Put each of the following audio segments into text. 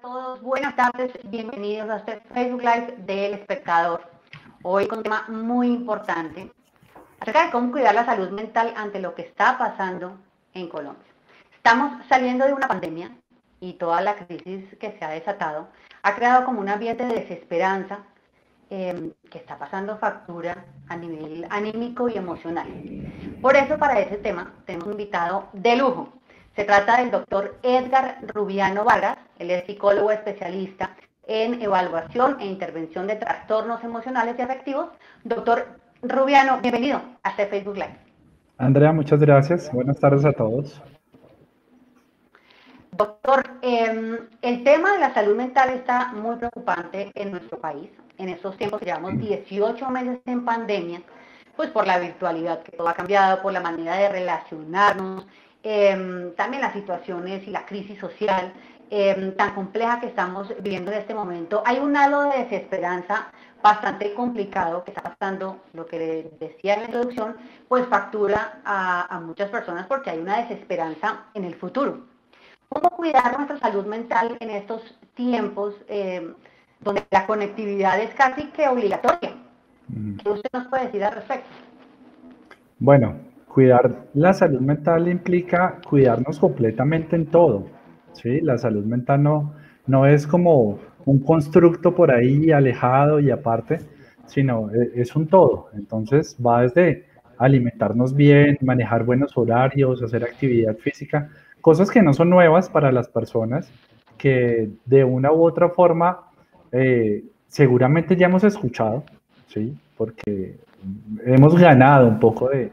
todos, buenas tardes, bienvenidos a este Facebook Live del espectador. Hoy con un tema muy importante acerca de cómo cuidar la salud mental ante lo que está pasando en Colombia. Estamos saliendo de una pandemia y toda la crisis que se ha desatado ha creado como un ambiente de desesperanza em, que está pasando factura a nivel anímico y emocional. Por eso para ese tema tenemos un invitado de lujo. Se trata del doctor Edgar Rubiano Vargas, él es psicólogo especialista en evaluación e intervención de trastornos emocionales y afectivos. Doctor Rubiano, bienvenido a este Facebook Live. Andrea, muchas gracias. Buenas tardes a todos. Doctor, em, el tema de la salud mental está muy preocupante en nuestro país. En estos tiempos llevamos 18 meses en pandemia, pues por la virtualidad que todo ha cambiado, por la manera de relacionarnos, Em, también las situaciones y la crisis social em, tan compleja que estamos viviendo en este momento. Hay un halo de desesperanza bastante complicado que está pasando, lo que decía en la introducción, pues factura a, muchas personas porque hay una desesperanza en el futuro. ¿Cómo cuidar nuestra salud mental en estos tiempos em, donde la conectividad es casi que obligatoria? ¿Qué usted nos puede decir al respecto? Bueno, Cuidar la salud mental implica cuidarnos completamente en todo. ¿sí? La salud mental no, no es como un constructo por ahí alejado y aparte, sino e, es un todo. Entonces va desde alimentarnos bien, manejar buenos horarios, hacer actividad física, cosas que no son nuevas para las personas, que de una u otra forma eh, seguramente ya hemos escuchado, ¿sí? porque hemos ganado un poco de,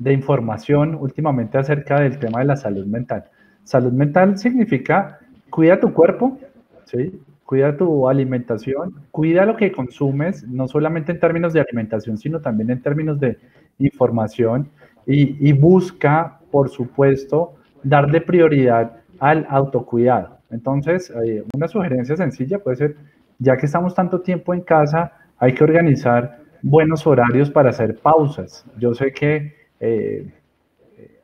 de información últimamente acerca del tema de la salud mental. Salud mental significa cuida tu cuerpo, ¿sí? cuida tu alimentación, cuida lo que consumes, no solamente en términos de alimentación, sino también en términos de información y, busca, por supuesto, darle prioridad al autocuidado. Entonces, eh, una sugerencia sencilla puede ser, ya que estamos tanto tiempo en casa, hay que organizar buenos horarios para hacer pausas. Yo sé que eh,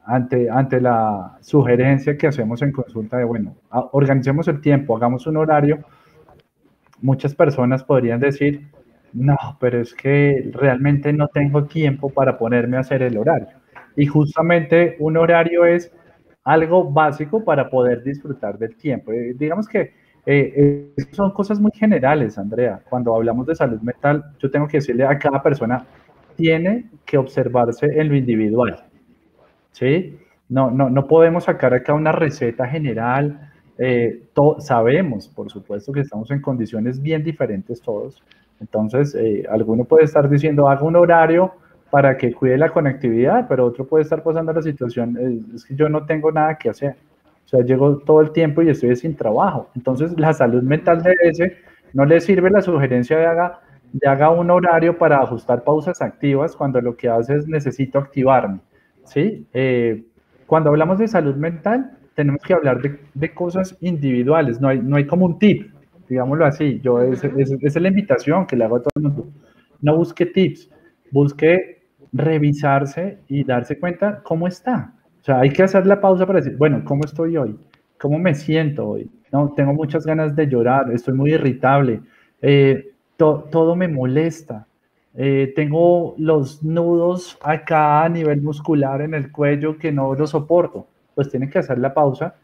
ante, ante la sugerencia que hacemos en consulta de, bueno, organicemos el tiempo, hagamos un horario, muchas personas podrían decir, no, pero es que realmente no tengo tiempo para ponerme a hacer el horario. Y justamente un horario es algo básico para poder disfrutar del tiempo. Eh, digamos que eh, son cosas muy generales, Andrea. Cuando hablamos de salud mental, yo tengo que decirle a cada persona, tiene que observarse en lo individual. ¿Sí? No, no, no podemos sacar acá una receta general. Eh, sabemos, por supuesto, que estamos en condiciones bien diferentes todos. Entonces, eh, alguno puede estar diciendo, haga un horario para que cuide la conectividad, pero otro puede estar pasando la situación, eh, es que yo no tengo nada que hacer. O sea, llego todo el tiempo y estoy sin trabajo. Entonces, la salud mental de ese no le sirve la sugerencia de haga de haga un horario para ajustar pausas activas cuando lo que hace es necesito activarme. ¿sí? Eh, cuando hablamos de salud mental, tenemos que hablar de, de, cosas individuales, no hay, no hay como un tip, digámoslo así. Yo, esa es, es, la invitación que le hago a todo el mundo. No busque tips, busque revisarse y darse cuenta cómo está. O sea, hay que hacer la pausa para decir, bueno, ¿cómo estoy hoy? ¿Cómo me siento hoy? No, tengo muchas ganas de llorar, estoy muy irritable. Eh, todo me molesta. Eh, tengo los nudos acá a nivel muscular en el cuello que no lo soporto. Pues tiene que hacer la pausa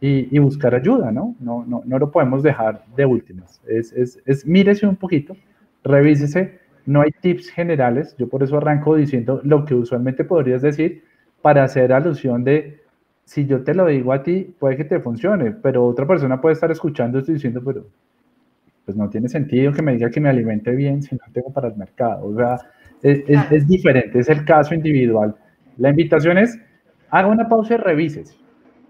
y, buscar ayuda, ¿no? No, ¿no? no lo podemos dejar de últimas. Es, es, es, mírese un poquito, revísese. No hay tips generales. Yo por eso arranco diciendo lo que usualmente podrías decir para hacer alusión de si yo te lo digo a ti, puede que te funcione, pero otra persona puede estar escuchando esto diciendo, pero pues no tiene sentido que me diga que me alimente bien si no tengo para el mercado. O sea, es, diferente, es el caso individual. La invitación es, haga una pausa y revísese.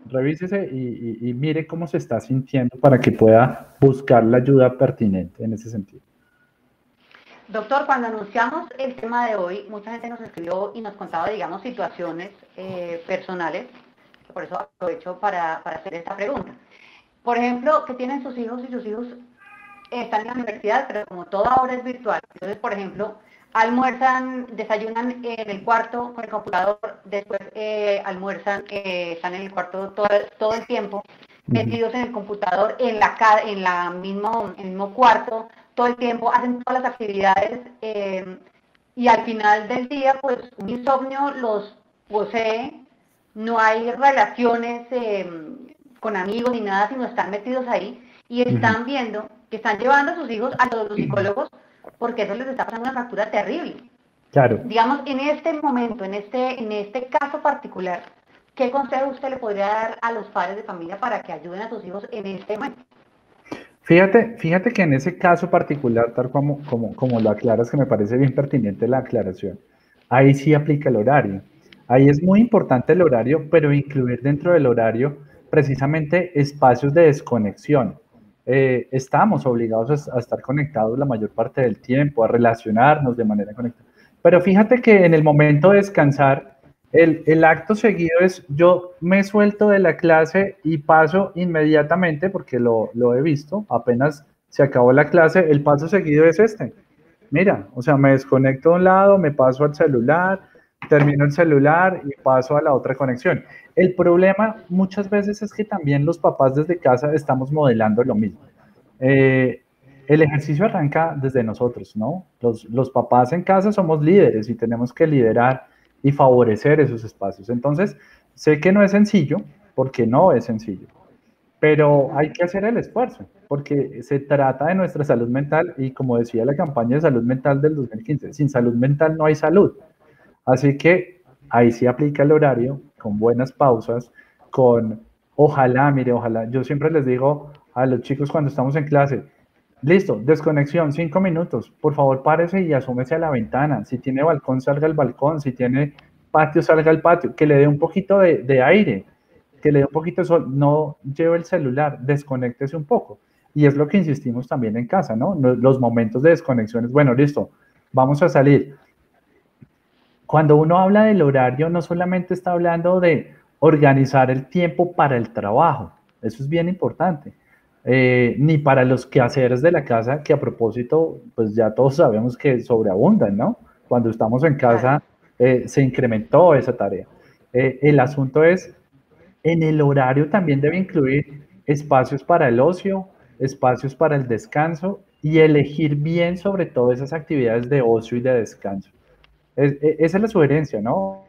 Revísese y, mire cómo se está sintiendo para que pueda buscar la ayuda pertinente en ese sentido. Doctor, cuando anunciamos el tema de hoy, mucha gente nos escribió y nos contaba, digamos, situaciones eh, personales. Por eso aprovecho para, para hacer esta pregunta. Por ejemplo, que tienen sus hijos y sus hijos están en la universidad, pero como todo ahora es virtual, entonces, por ejemplo, almuerzan, desayunan en el cuarto con el computador, después eh, almuerzan, eh, están en el cuarto todo, todo, el tiempo, metidos en el computador, en la en la mismo, en el mismo cuarto, todo el tiempo, hacen todas las actividades eh, y al final del día, pues un insomnio los posee, no hay relaciones con amigos ni nada, sino están metidos ahí y están viendo que están llevando a sus hijos a todos los psicólogos porque eso les está pasando una factura terrible. Claro. Digamos, en este momento, en este, en este caso particular, ¿qué consejo usted le podría dar a los padres de familia para que ayuden a sus hijos en este momento? Fíjate, fíjate que en ese caso particular, tal como, como, como lo aclaras, que me parece bien pertinente la aclaración, ahí sí aplica el horario. Ahí es muy importante el horario, pero incluir dentro del horario precisamente espacios de desconexión. Eh, estamos obligados a, estar conectados la mayor parte del tiempo, a relacionarnos de manera conectada. Pero fíjate que en el momento de descansar, el, el, acto seguido es yo me suelto de la clase y paso inmediatamente, porque lo, lo he visto, apenas se acabó la clase, el paso seguido es este. Mira, o sea, me desconecto de un lado, me paso al celular, termino el celular y paso a la otra conexión. El problema muchas veces es que también los papás desde casa estamos modelando lo mismo. Eh, el ejercicio arranca desde nosotros, ¿no? Los, los papás en casa somos líderes y tenemos que liderar y favorecer esos espacios. Entonces, sé que no es sencillo, porque no es sencillo, pero hay que hacer el esfuerzo, porque se trata de nuestra salud mental y como decía la campaña de salud mental del 2015, sin salud mental no hay salud. Así que ahí sí aplica el horario, con buenas pausas, con ojalá, mire, ojalá, yo siempre les digo a los chicos cuando estamos en clase, listo, desconexión, cinco minutos, por favor párese y asúmese a la ventana, si tiene balcón, salga al balcón, si tiene patio, salga al patio, que le dé un poquito de, aire, que le dé un poquito de sol, no lleve el celular, desconéctese un poco. Y es lo que insistimos también en casa, ¿no? Los momentos de desconexión es, bueno, listo, vamos a salir cuando uno habla del horario, no solamente está hablando de organizar el tiempo para el trabajo, eso es bien importante, eh, ni para los quehaceres de la casa, que a propósito, pues ya todos sabemos que sobreabundan, ¿no? Cuando estamos en casa eh, se incrementó esa tarea. Eh, el asunto es, en el horario también debe incluir espacios para el ocio, espacios para el descanso y elegir bien sobre todo esas actividades de ocio y de descanso. E, esa es la sugerencia, ¿no?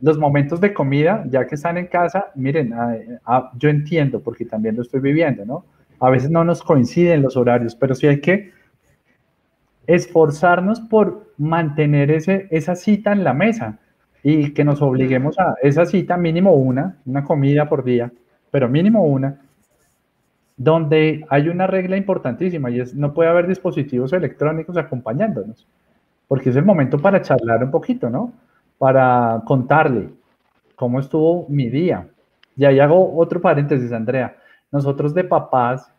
Los momentos de comida, ya que están en casa, miren, yo entiendo porque también lo estoy viviendo, ¿no? A veces no nos coinciden los horarios, pero sí hay que esforzarnos por mantener ese, esa cita en la mesa y que nos obliguemos a esa cita mínimo una, una comida por día, pero mínimo una, donde hay una regla importantísima y es no puede haber dispositivos electrónicos acompañándonos porque es el momento para charlar un poquito, ¿no? Para contarle cómo estuvo mi día. Y ahí hago otro paréntesis, Andrea. Nosotros de papás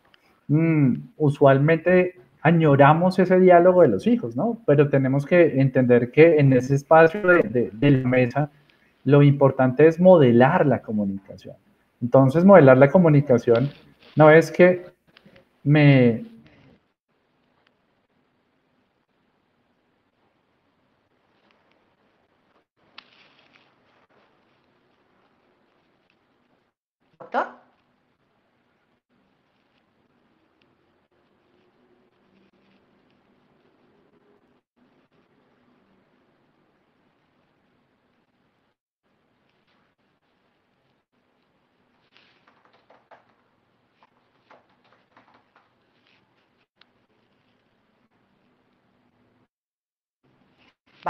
mm, usualmente añoramos ese diálogo de los hijos, ¿no? Pero tenemos que entender que en ese espacio de, de la mesa lo importante es modelar la comunicación. Entonces, modelar la comunicación no es que me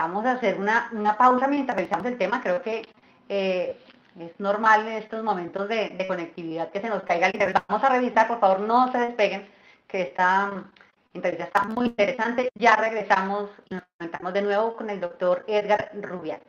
Vamos a hacer una, pausa mientras revisamos el tema. Creo que eh, es normal en estos momentos de, conectividad que se nos caiga el internet. Vamos a revisar, por favor, no se despeguen, que esta entrevista está muy interesante. Ya regresamos y nos comentamos de nuevo con el doctor Edgar Rubial.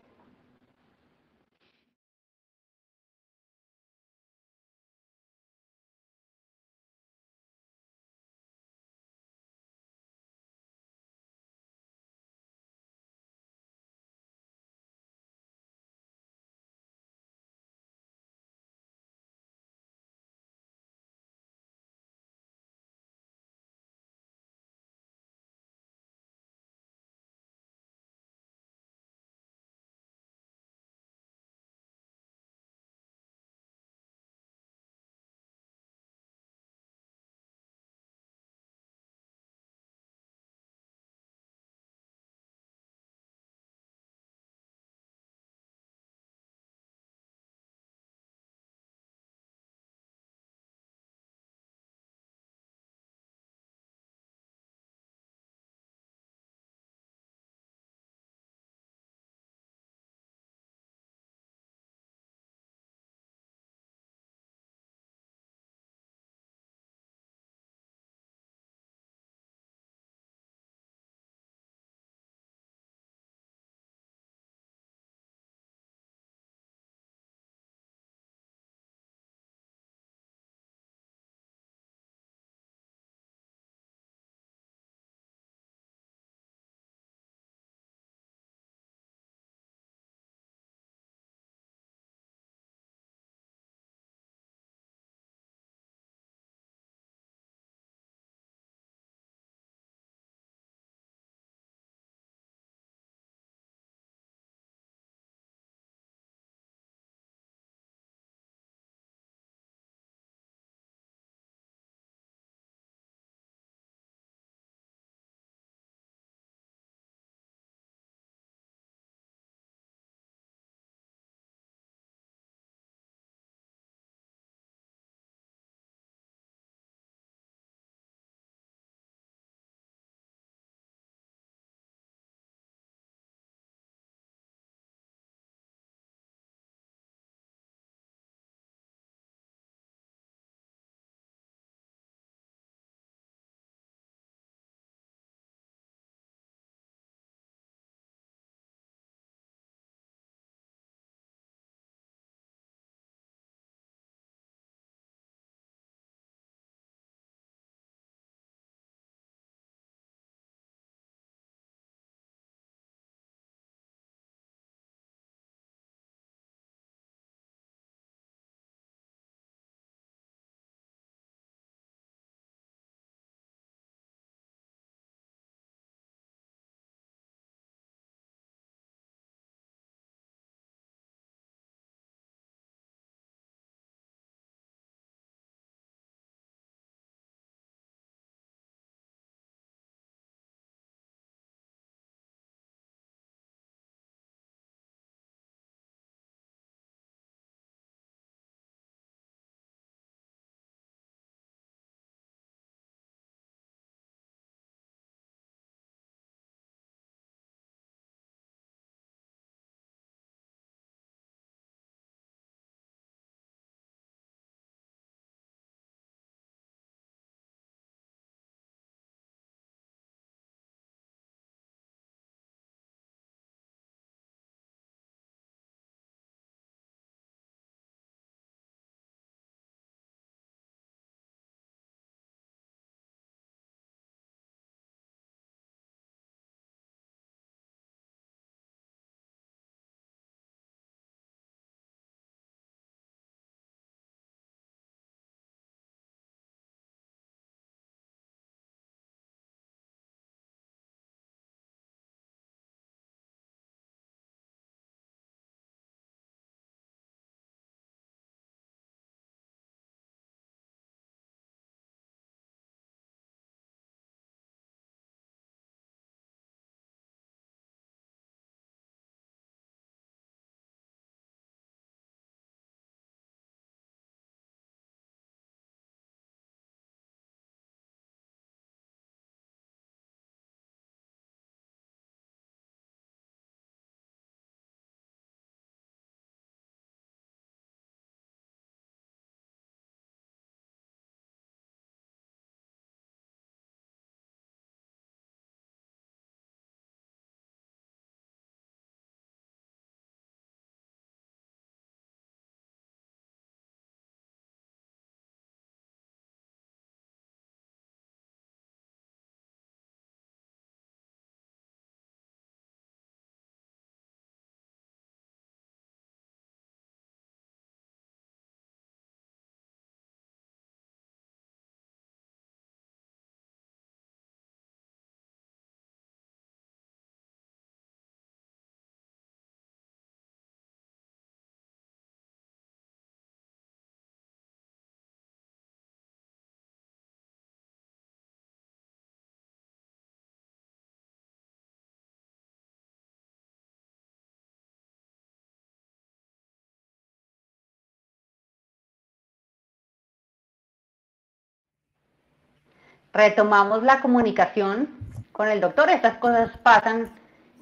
Retomamos la comunicación con el doctor. Estas cosas pasan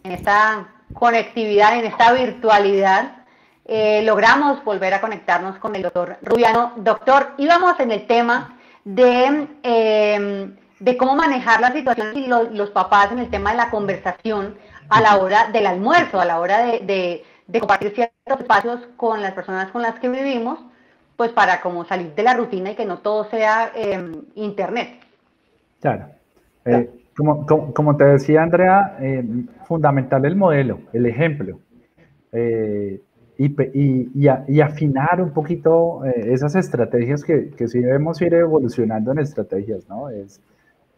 en esta conectividad, en esta virtualidad. Eh, logramos volver a conectarnos con el doctor Rubiano. Doctor, íbamos en el tema de, em, de cómo manejar la situación y los, papás en el tema de la conversación a la hora del almuerzo, a la hora de, de compartir ciertos espacios con las personas con las que vivimos pues para como salir de la rutina y que no todo sea em, internet. Claro. Eh, como, como, te decía Andrea, eh, fundamental el modelo, el ejemplo. Eh, y, y, afinar un poquito esas estrategias que, que sí debemos ir evolucionando en estrategias, ¿no? Es,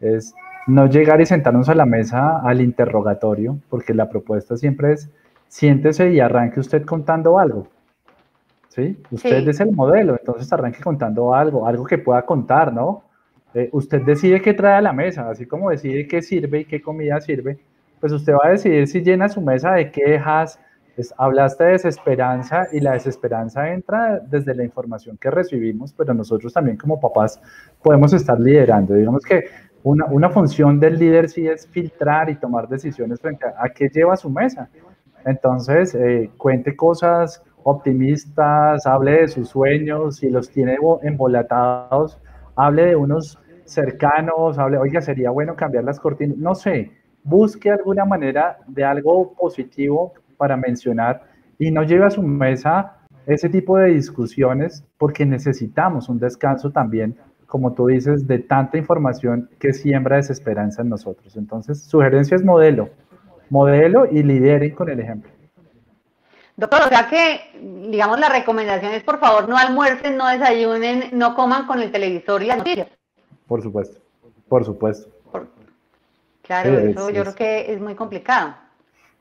es no llegar y sentarnos a la mesa al interrogatorio, porque la propuesta siempre es siéntese y arranque usted contando algo. ¿sí? Usted es el modelo, entonces arranque contando algo, algo que pueda contar, ¿no? Eh, usted decide qué trae a la mesa, así como decide qué sirve y qué comida sirve, pues usted va a decidir si llena su mesa de quejas, pues hablaste de desesperanza y la desesperanza entra desde la información que recibimos, pero nosotros también como papás podemos estar liderando. Digamos que una, una función del líder sí es filtrar y tomar decisiones frente a, qué lleva su mesa. Entonces, eh, cuente cosas optimistas, hable de sus sueños, si los tiene embolatados, hable de unos cercanos, hable, oiga, sería bueno cambiar las cortinas, no sé, busque alguna manera de algo positivo para mencionar y no lleve a su mesa ese tipo de discusiones porque necesitamos un descanso también, como tú dices, de tanta información que siembra desesperanza en nosotros. Entonces, sugerencia es modelo, modelo y lideren con el ejemplo. Doctor, o sea que, digamos, la recomendación es por favor no almuercen, no desayunen, no coman con el televisor y las noticias. Por supuesto, por supuesto. claro, eso yo creo que es muy complicado.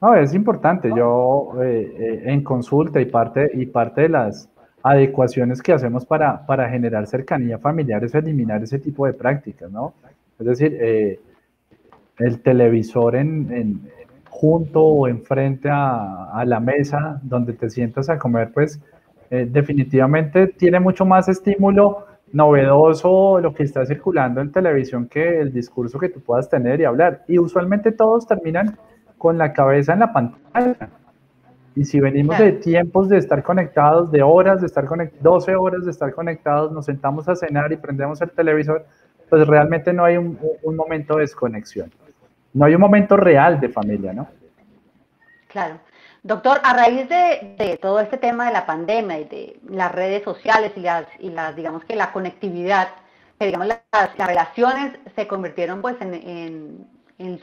No, es importante. Yo eh, eh, en consulta y parte, y parte de las adecuaciones que hacemos para, para generar cercanía familiar es eliminar ese tipo de prácticas, ¿no? Es decir, eh, el televisor en, junto o enfrente a, a la mesa donde te sientas a comer, pues eh, definitivamente tiene mucho más estímulo novedoso lo que está circulando en televisión que el discurso que tú puedas tener y hablar. Y usualmente todos terminan con la cabeza en la pantalla. Y si venimos de tiempos de estar conectados, de horas de estar conectados, 12 horas de estar conectados, nos sentamos a cenar y prendemos el televisor, pues realmente no hay un, un momento de desconexión no hay un momento real de familia, ¿no? Claro. Doctor, a raíz de, todo este tema de la pandemia y de las redes sociales y las, y las digamos que la conectividad, digamos las, relaciones se convirtieron pues en,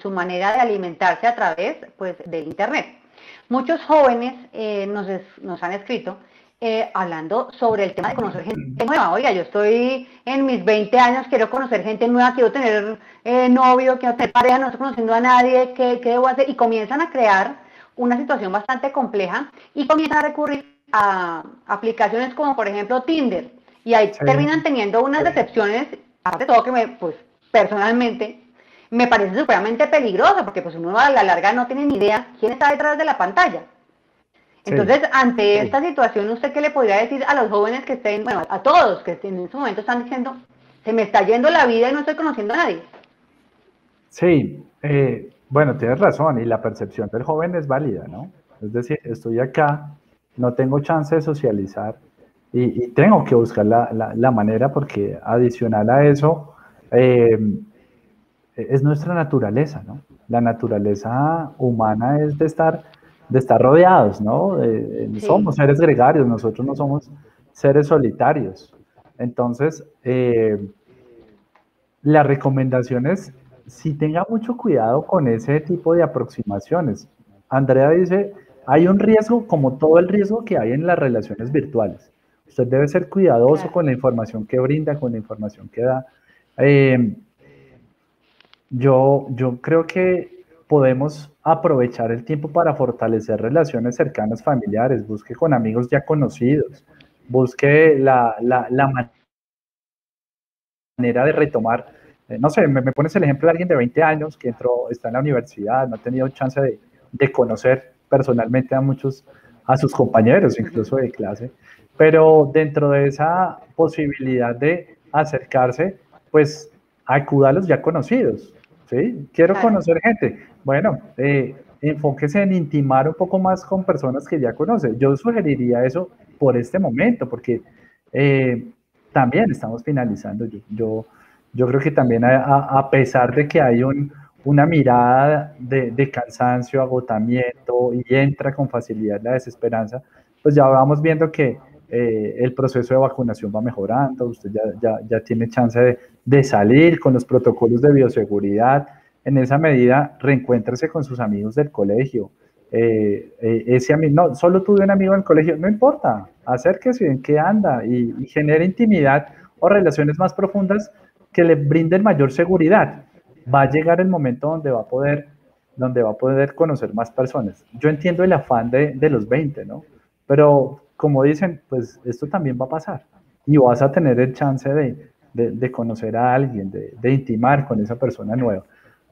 su manera de alimentarse a través pues del internet. Muchos jóvenes eh, nos, nos han escrito eh, hablando sobre el tema de conocer gente nueva. Oiga, yo estoy en mis 20 años, quiero conocer gente nueva, quiero tener eh, novio, quiero tener pareja, no estoy conociendo a nadie, ¿qué, ¿qué, debo hacer? Y comienzan a crear una situación bastante compleja y comienzan a recurrir a aplicaciones como por ejemplo Tinder. Y ahí terminan teniendo unas decepciones, aparte de todo que me, pues personalmente, me parece supremamente peligroso, porque pues uno a la larga no tiene ni idea quién está detrás de la pantalla. Entonces, ante esta situación, ¿usted qué le podría decir a los jóvenes que estén, bueno, a todos que en este momento están diciendo, se me está yendo la vida y no estoy conociendo a nadie? Sí, eh, bueno, tienes razón, y la percepción del joven es válida, ¿no? Es decir, estoy acá, no tengo chance de socializar y, tengo que buscar la, manera porque adicional a eso, eh, es nuestra naturaleza, ¿no? La naturaleza humana es de estar de estar rodeados, ¿no? Somos seres gregarios, nosotros no somos seres solitarios. Entonces, eh, la recomendación es, si tenga mucho cuidado con ese tipo de aproximaciones. Andrea dice, hay un riesgo como todo el riesgo que hay en las relaciones virtuales. Usted debe ser cuidadoso con la información que brinda, con la información que da. Eh, yo, yo creo que podemos aprovechar el tiempo para fortalecer relaciones cercanas familiares, busque con amigos ya conocidos, busque la, manera de retomar, eh, no sé, me, pones el ejemplo de alguien de 20 años que entró, está en la universidad, no ha tenido chance de, de conocer personalmente a muchos, a sus compañeros, incluso de clase, pero dentro de esa posibilidad de acercarse, pues acuda a los ya conocidos, ¿sí? Quiero conocer gente. Bueno, eh, enfóquese en intimar un poco más con personas que ya conoce. Yo sugeriría eso por este momento, porque eh, también estamos finalizando. Yo, yo, yo creo que también a, pesar de que hay un, una mirada de, de, cansancio, agotamiento y entra con facilidad la desesperanza, pues ya vamos viendo que eh, el proceso de vacunación va mejorando, usted ya, ya, ya tiene chance de, de, salir con los protocolos de bioseguridad. En esa medida, reencuéntrese con sus amigos del colegio. Eh, eh, ese amigo, no, solo tuve un amigo en el colegio, no importa, acérquese en qué anda y, y genere intimidad o relaciones más profundas que le brinden mayor seguridad. Va a llegar el momento donde va a poder, donde va a poder conocer más personas. Yo entiendo el afán de, de los 20, ¿no? Pero como dicen, pues esto también va a pasar y vas a tener el chance de, de, conocer a alguien, de, de, intimar con esa persona nueva.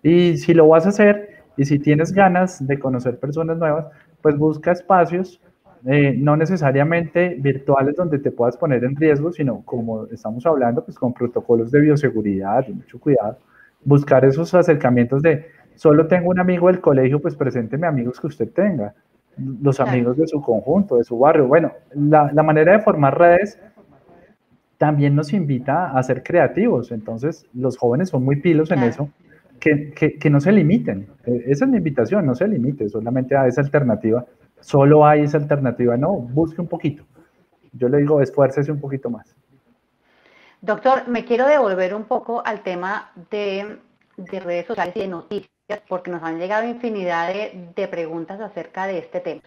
Y si lo vas a hacer y si tienes ganas de conocer personas nuevas, pues busca espacios, eh, no necesariamente virtuales donde te puedas poner en riesgo, sino como estamos hablando, pues con protocolos de bioseguridad y mucho cuidado, buscar esos acercamientos de, solo tengo un amigo del colegio, pues presénteme amigos que usted tenga los amigos de su conjunto, de su barrio. Bueno, la, la, manera de formar redes también nos invita a ser creativos. Entonces, los jóvenes son muy pilos en eso, que, que, que, no se limiten. E, esa es mi invitación, no se limite solamente a esa alternativa. Solo hay esa alternativa, no, busque un poquito. Yo le digo, esfuércese un poquito más. Doctor, me quiero devolver un poco al tema de, de redes sociales y de noticias porque nos han llegado infinidad de, preguntas acerca de este tema.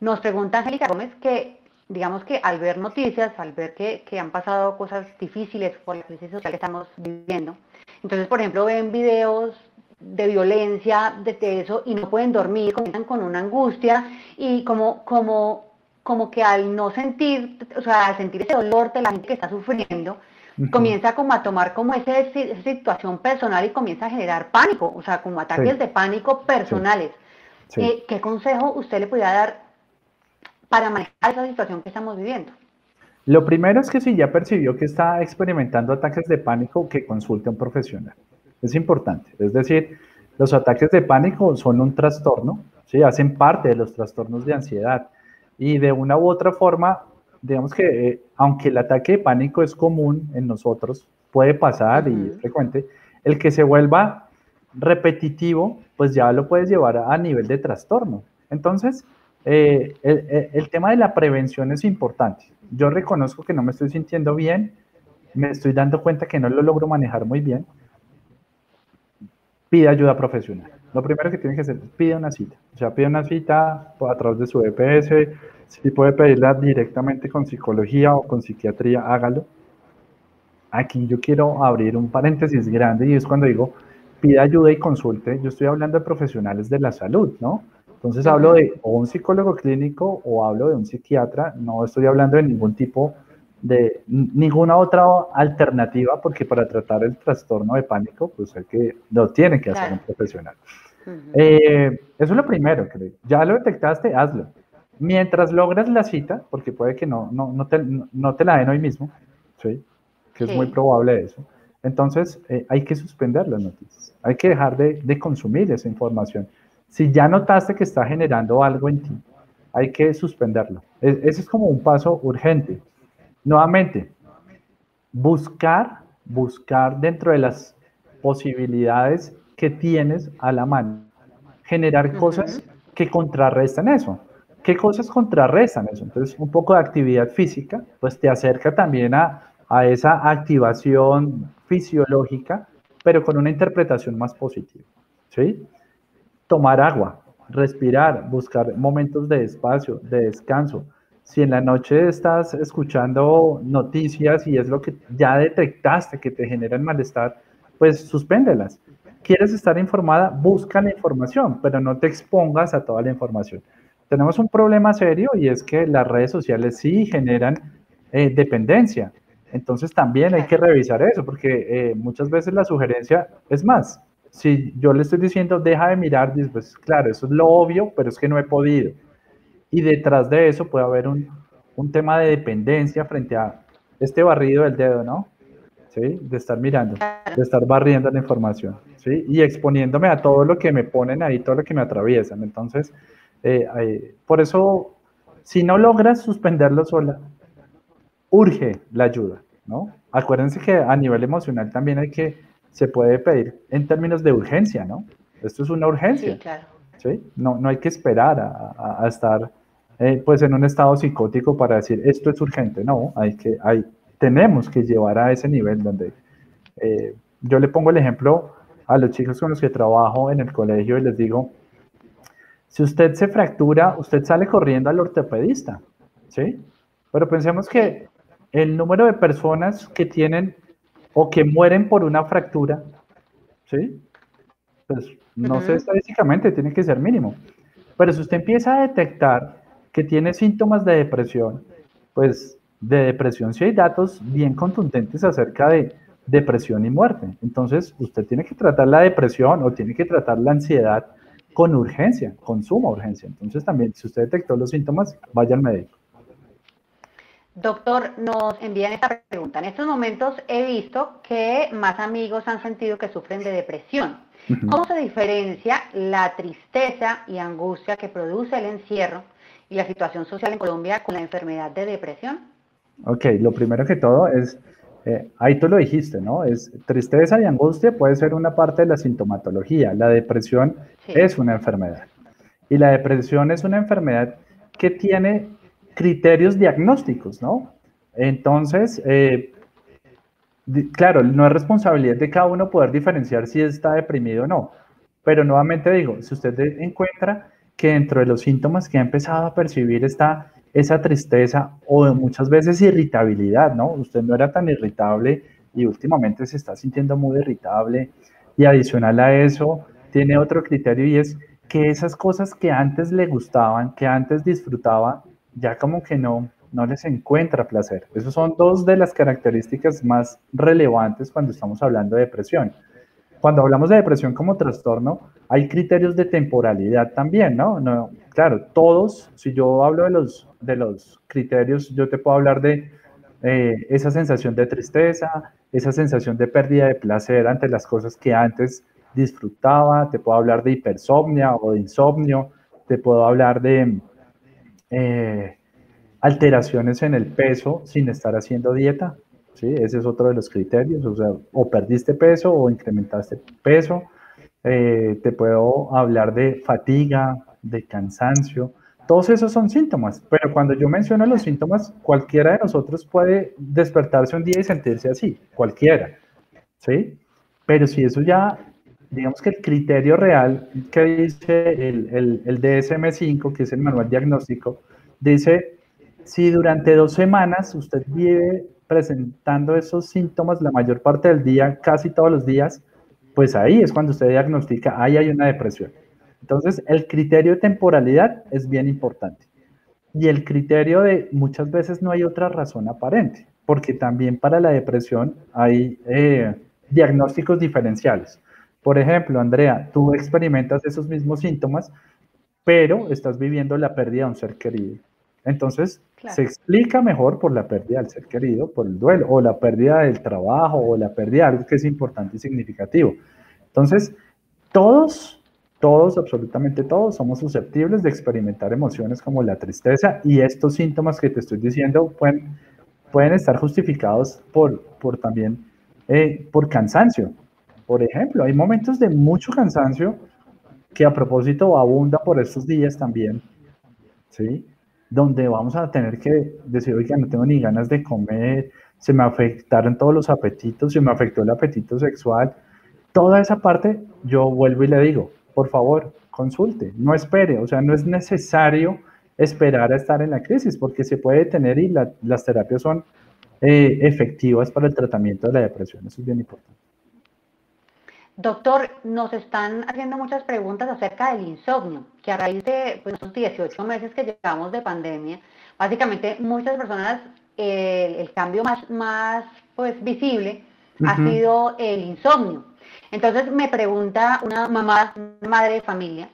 Nos pregunta Angélica Gómez que, digamos que al ver noticias, al ver que, que, han pasado cosas difíciles por la crisis social que estamos viviendo, entonces, por ejemplo, ven videos de violencia, de eso, y no pueden dormir, comienzan con una angustia y como, como, como que al no sentir, o sea, al sentir ese dolor de la gente que está sufriendo, comienza como a tomar como esa, situación personal y comienza a generar pánico, o sea, como ataques de pánico personales. Eh, ¿Qué consejo usted le podría dar para manejar esa situación que estamos viviendo? Lo primero es que si ya percibió que está experimentando ataques de pánico, que consulte a un profesional. Es importante. Es decir, los ataques de pánico son un trastorno, ¿sí? hacen parte de los trastornos de ansiedad y de una u otra forma digamos que eh, aunque el ataque de pánico es común en nosotros, puede pasar y es frecuente, el que se vuelva repetitivo, pues ya lo puedes llevar a, nivel de trastorno. Entonces, eh, el, tema de la prevención es importante. Yo reconozco que no me estoy sintiendo bien, me estoy dando cuenta que no lo logro manejar muy bien. Pide ayuda profesional. Lo primero que tiene que hacer es pide una cita. O sea, pide una cita a través de su EPS, si puede pedirla directamente con psicología o con psiquiatría, hágalo. Aquí yo quiero abrir un paréntesis grande y es cuando digo, pida ayuda y consulte. Yo estoy hablando de profesionales de la salud, ¿no? Entonces hablo de o un psicólogo clínico o hablo de un psiquiatra, no estoy hablando de ningún tipo de ninguna otra alternativa porque para tratar el trastorno de pánico, pues hay que, lo tiene que hacer un profesional. Eh, eso es lo primero, creo. Ya lo detectaste, hazlo. Mientras logras la cita, porque puede que no, no, no, te, no te la den hoy mismo, ¿sí? que es muy probable eso, entonces eh, hay que suspender las noticias, hay que dejar de, de, consumir esa información. Si ya notaste que está generando algo en ti, hay que suspenderlo. E, ese es como un paso urgente. Nuevamente, buscar, buscar dentro de las posibilidades que tienes a la mano, generar cosas que contrarrestan eso. ¿Qué cosas contrarrestan eso? Entonces, un poco de actividad física, pues te acerca también a, a esa activación fisiológica, pero con una interpretación más positiva. ¿Sí? Tomar agua, respirar, buscar momentos de espacio, de descanso. Si en la noche estás escuchando noticias y es lo que ya detectaste que te generan malestar, pues suspéndelas. ¿Quieres estar informada? Busca la información, pero no te expongas a toda la información tenemos un problema serio y es que las redes sociales sí generan eh, dependencia. Entonces también hay que revisar eso, porque eh, muchas veces la sugerencia es más. Si yo le estoy diciendo, deja de mirar, pues claro, eso es lo obvio, pero es que no he podido. Y detrás de eso puede haber un, un tema de dependencia frente a este barrido del dedo, ¿no? ¿sí? De estar mirando, de estar barriendo la información, ¿sí? Y exponiéndome a todo lo que me ponen ahí, todo lo que me atraviesan. Entonces, eh, por eso, si no logras suspenderlo sola, urge la ayuda, ¿no? Acuérdense que a nivel emocional también hay que, se puede pedir en términos de urgencia, ¿no? Esto es una urgencia. Sí, claro. ¿sí? No, no hay que esperar a, estar eh, pues en un estado psicótico para decir esto es urgente, no, hay que, hay, tenemos que llevar a ese nivel donde eh, yo le pongo el ejemplo a los chicos con los que trabajo en el colegio y les digo, si usted se fractura, usted sale corriendo al ortopedista, ¿sí? Pero pensemos que el número de personas que tienen o que mueren por una fractura, ¿sí? Pues no sé estadísticamente, tiene que ser mínimo. Pero si usted empieza a detectar que tiene síntomas de depresión, pues de depresión sí hay datos bien contundentes acerca de depresión y muerte. Entonces, usted tiene que tratar la depresión o tiene que tratar la ansiedad con urgencia, con suma urgencia. Entonces, también, si usted detectó los síntomas, vaya al médico. Doctor, nos envían esta pregunta. En estos momentos he visto que más amigos han sentido que sufren de depresión. ¿Cómo se diferencia la tristeza y angustia que produce el encierro y la situación social en Colombia con la enfermedad de depresión? Ok, lo primero que todo es, eh, ahí tú lo dijiste, ¿no? Es tristeza y angustia puede ser una parte de la sintomatología. La depresión es una enfermedad. Y la depresión es una enfermedad que tiene criterios diagnósticos, ¿no? Entonces, eh, claro, no es responsabilidad de cada uno poder diferenciar si está deprimido o no, pero nuevamente digo, si usted encuentra que dentro de los síntomas que ha empezado a percibir está esa tristeza o muchas veces irritabilidad, ¿no? Usted no era tan irritable y últimamente se está sintiendo muy irritable y adicional a eso tiene otro criterio y es que esas cosas que antes le gustaban, que antes disfrutaba, ya como que no, no les encuentra placer. Esas son dos de las características más relevantes cuando estamos hablando de depresión. Cuando hablamos de depresión como trastorno, hay criterios de temporalidad también, ¿no? no claro, todos, si yo hablo de los, de los criterios, yo te puedo hablar de eh, esa sensación de tristeza, esa sensación de pérdida de placer ante las cosas que antes disfrutaba, te puedo hablar de hipersomnia o de insomnio, te puedo hablar de... Eh, alteraciones en el peso sin estar haciendo dieta. ¿sí? Ese es otro de los criterios. O sea, o perdiste peso o incrementaste peso. Eh, te puedo hablar de fatiga, de cansancio. Todos esos son síntomas, pero cuando yo menciono los síntomas, cualquiera de nosotros puede despertarse un día y sentirse así, cualquiera, ¿sí? Pero si eso ya, digamos que el criterio real que dice el, el, el DSM-5, que es el manual diagnóstico, dice si durante dos semanas usted vive presentando esos síntomas la mayor parte del día, casi todos los días, pues ahí es cuando usted diagnostica, ahí hay una depresión. Entonces, el criterio de temporalidad es bien importante. Y el criterio de muchas veces no hay otra razón aparente, porque también para la depresión hay eh, diagnósticos diferenciales. Por ejemplo, Andrea, tú experimentas esos mismos síntomas, pero estás viviendo la pérdida de un ser querido. Entonces, se explica mejor por la pérdida del ser querido, por el duelo, o la pérdida del trabajo, o la pérdida de algo que es importante y significativo. Entonces, todos, todos, absolutamente todos, somos susceptibles de experimentar emociones como la tristeza y estos síntomas que te estoy diciendo pueden, pueden estar justificados por, por también eh, por cansancio. Por ejemplo, hay momentos de mucho cansancio que a propósito abunda por estos días también, ¿sí? donde vamos a tener que decir, oiga, no tengo ni ganas de comer, se me afectaron todos los apetitos, se me afectó el apetito sexual. Toda esa parte yo vuelvo y le digo, por favor, consulte, no espere, o sea, no es necesario esperar a estar en la crisis porque se puede tener y las terapias son eh, efectivas para el tratamiento de la depresión, eso es bien importante. Doctor, nos están haciendo muchas preguntas acerca del insomnio, que a raíz de pues, estos 18 meses que llevamos de pandemia, básicamente muchas personas, el cambio más, más pues, visible ha sido el insomnio. Entonces me pregunta una mamá, una madre de familia,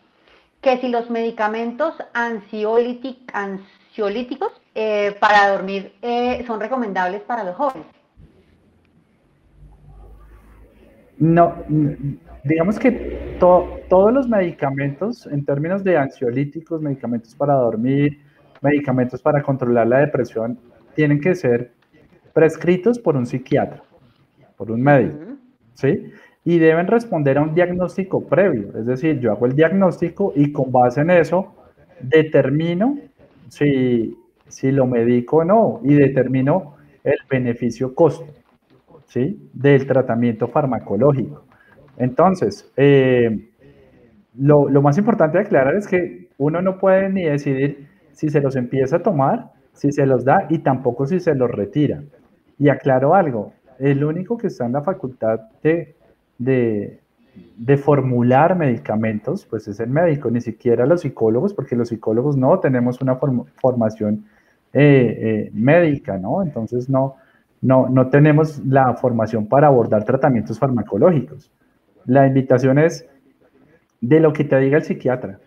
que si los medicamentos ansiolíticos eh, para dormir eh, son recomendables para los jóvenes. No, digamos que todos los medicamentos, en términos de ansiolíticos, medicamentos para dormir, medicamentos para controlar la depresión, tienen que ser prescritos por un psiquiatra, por un médico, ¿sí? Y deben responder a un diagnóstico previo, es decir, yo hago el diagnóstico y con base en eso determino si, si lo medico o no y determino el beneficio costo, ¿sí? Del tratamiento farmacológico. Entonces, eh, lo, lo, más importante de aclarar es que uno no puede ni decidir si se los empieza a tomar, si se los da y tampoco si se los retira. Y aclaro algo, el único que está en la facultad de, de, formular medicamentos, pues es el médico, ni siquiera los psicólogos, porque los psicólogos no tenemos una formación eh, eh, médica, ¿no? Entonces no, no, no tenemos la formación para abordar tratamientos farmacológicos. La invitación es de lo que te diga el psiquiatra.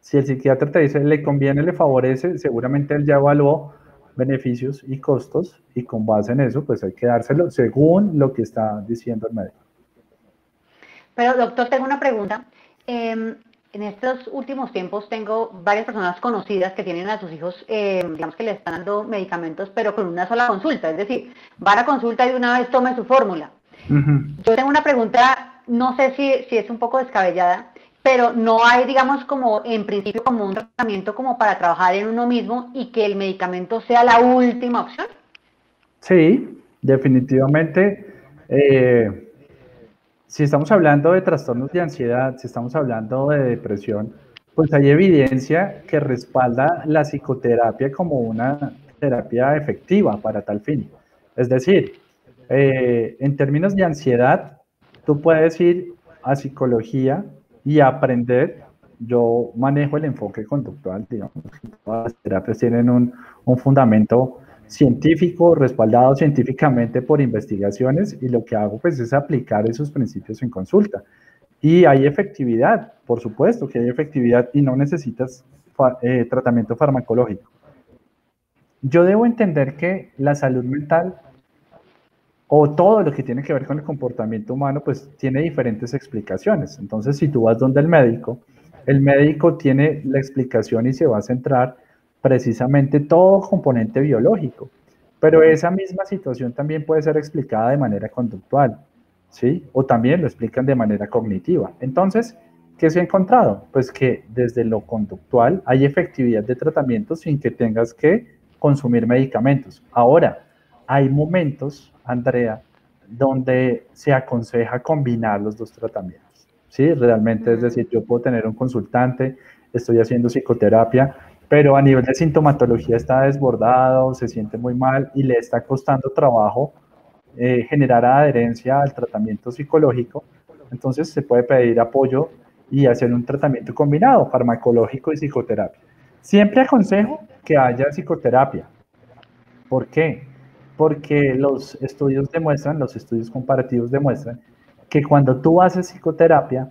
Si el psiquiatra te dice le conviene, le favorece, seguramente él ya evaluó beneficios y costos y con base en eso, pues hay que dárselo según lo que está diciendo el médico. Pero doctor, tengo una pregunta. Em, en estos últimos tiempos tengo varias personas conocidas que tienen a sus hijos, em, digamos que le están dando medicamentos, pero con una sola consulta. Es decir, van a consulta y de una vez tome su fórmula. Yo tengo una pregunta, no sé si, si es un poco descabellada, pero no hay, digamos, como en principio como un tratamiento como para trabajar en uno mismo y que el medicamento sea la última opción. Sí, definitivamente. Eh, si estamos hablando de trastornos de ansiedad, si estamos hablando de depresión, pues hay evidencia que respalda la psicoterapia como una terapia efectiva para tal fin. Es decir, eh, en términos de ansiedad, tú puedes ir a psicología y aprender. Yo manejo el enfoque conductual, digamos, todas las terapias tienen un, un fundamento científico, respaldado científicamente por investigaciones, y lo que hago pues es aplicar esos principios en consulta. Y hay efectividad, por supuesto que hay efectividad y no necesitas eh, tratamiento farmacológico. Yo debo entender que la salud mental o todo lo que tiene que ver con el comportamiento humano, pues tiene diferentes explicaciones. Entonces, si tú vas donde el médico, el médico tiene la explicación y se va a centrar precisamente todo componente biológico. Pero esa misma situación también puede ser explicada de manera conductual, ¿sí? O también lo explican de manera cognitiva. Entonces, ¿qué se ha encontrado? Pues que desde lo conductual hay efectividad de tratamiento sin que tengas que consumir medicamentos. Ahora, hay momentos Andrea, donde se aconseja combinar los dos tratamientos. Sí, realmente, es decir, yo puedo tener un consultante, estoy haciendo psicoterapia, pero a nivel de sintomatología está desbordado, se siente muy mal y le está costando trabajo eh, generar adherencia al tratamiento psicológico. Entonces se puede pedir apoyo y hacer un tratamiento combinado, farmacológico y psicoterapia. Siempre aconsejo que haya psicoterapia. ¿Por qué? porque los estudios demuestran, los estudios comparativos demuestran que cuando tú haces psicoterapia,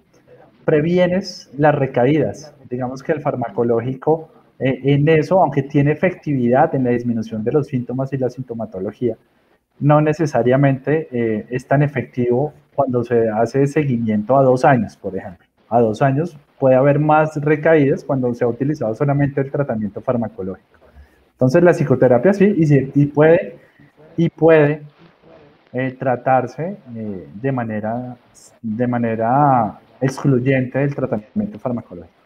previenes las recaídas. Digamos que el farmacológico en eso, aunque tiene efectividad en la disminución de los síntomas y la sintomatología, no necesariamente eh, es tan efectivo cuando se hace seguimiento a dos años, por ejemplo. A dos años puede haber más recaídas cuando se ha utilizado solamente el tratamiento farmacológico. Entonces la psicoterapia sí, y, puede y puede eh, tratarse eh, de, manera, de manera excluyente del tratamiento farmacológico.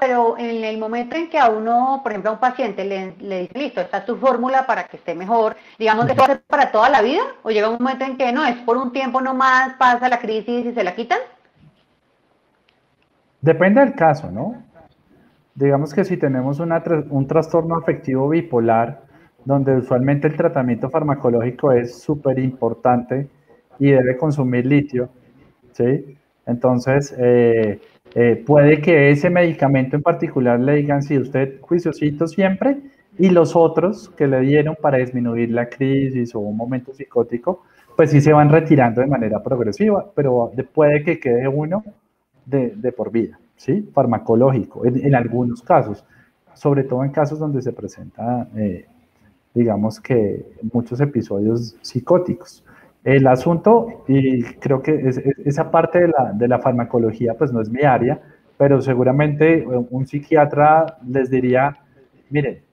Pero en el momento en que a uno, por ejemplo, a un paciente le, dice, listo, esta es tu fórmula para que esté mejor, digamos, que ser para toda la vida? ¿O llega un momento en que no, es por un tiempo nomás, pasa la crisis y se la quitan? Depende del caso, ¿no? Digamos que si tenemos una, un trastorno afectivo bipolar, donde usualmente el tratamiento farmacológico es súper importante y debe consumir litio, ¿sí? Entonces, eh, eh, puede que ese medicamento en particular le digan, si usted juiciosito siempre, y los otros que le dieron para disminuir la crisis o un momento psicótico, pues sí se van retirando de manera progresiva, pero puede que quede uno de, por vida, ¿sí? Farmacológico, en, en, algunos casos, sobre todo en casos donde se presenta eh, digamos que muchos episodios psicóticos. El asunto, y creo que esa parte de la, de la farmacología pues no es mi área, pero seguramente un psiquiatra les diría, mire,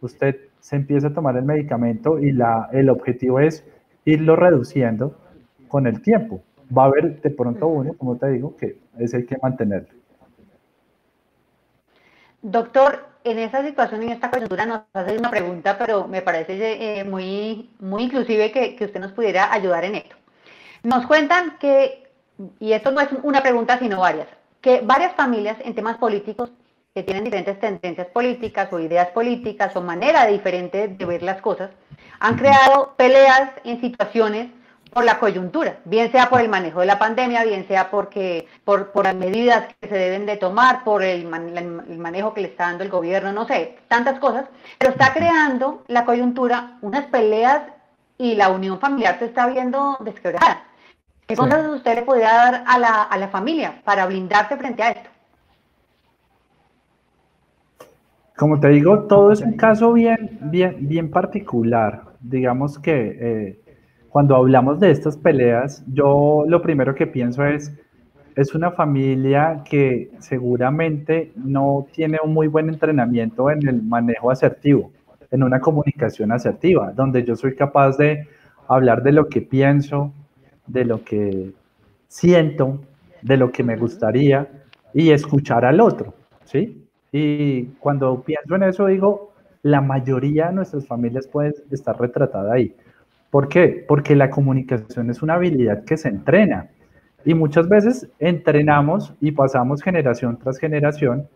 usted se empieza a tomar el medicamento y la, el objetivo es irlo reduciendo con el tiempo. Va a haber de pronto uno, como te digo, que es el que mantenerlo. Doctor, en esa situación, en esta coyuntura, nos hace una pregunta, pero me parece eh, muy, muy inclusive que, que usted nos pudiera ayudar en esto. Nos cuentan que, y esto no es una pregunta, sino varias, que varias familias en temas políticos que tienen diferentes tendencias políticas o ideas políticas o manera diferente de ver las cosas, han creado peleas en situaciones por la coyuntura, bien sea por el manejo de la pandemia, bien sea porque por, por las medidas que se deben de tomar, por el, el, manejo que le está dando el gobierno, no sé, tantas cosas, pero está creando la coyuntura unas peleas y la unión familiar se está viendo desquebrada. ¿Qué cosas usted le podría dar a la, a la familia para blindarse frente a esto? Como te digo, todo es un caso bien, bien, bien particular. Digamos que eh, cuando hablamos de estas peleas, yo lo primero que pienso es, es una familia que seguramente no tiene un muy buen entrenamiento en el manejo asertivo, en una comunicación asertiva, donde yo soy capaz de hablar de lo que pienso, de lo que siento, de lo que me gustaría y escuchar al otro, ¿sí? Y cuando pienso en eso digo, la mayoría de nuestras familias pueden estar retratada ahí. ¿Por qué? Porque la comunicación es una habilidad que se entrena. Y muchas veces entrenamos y pasamos generación tras generación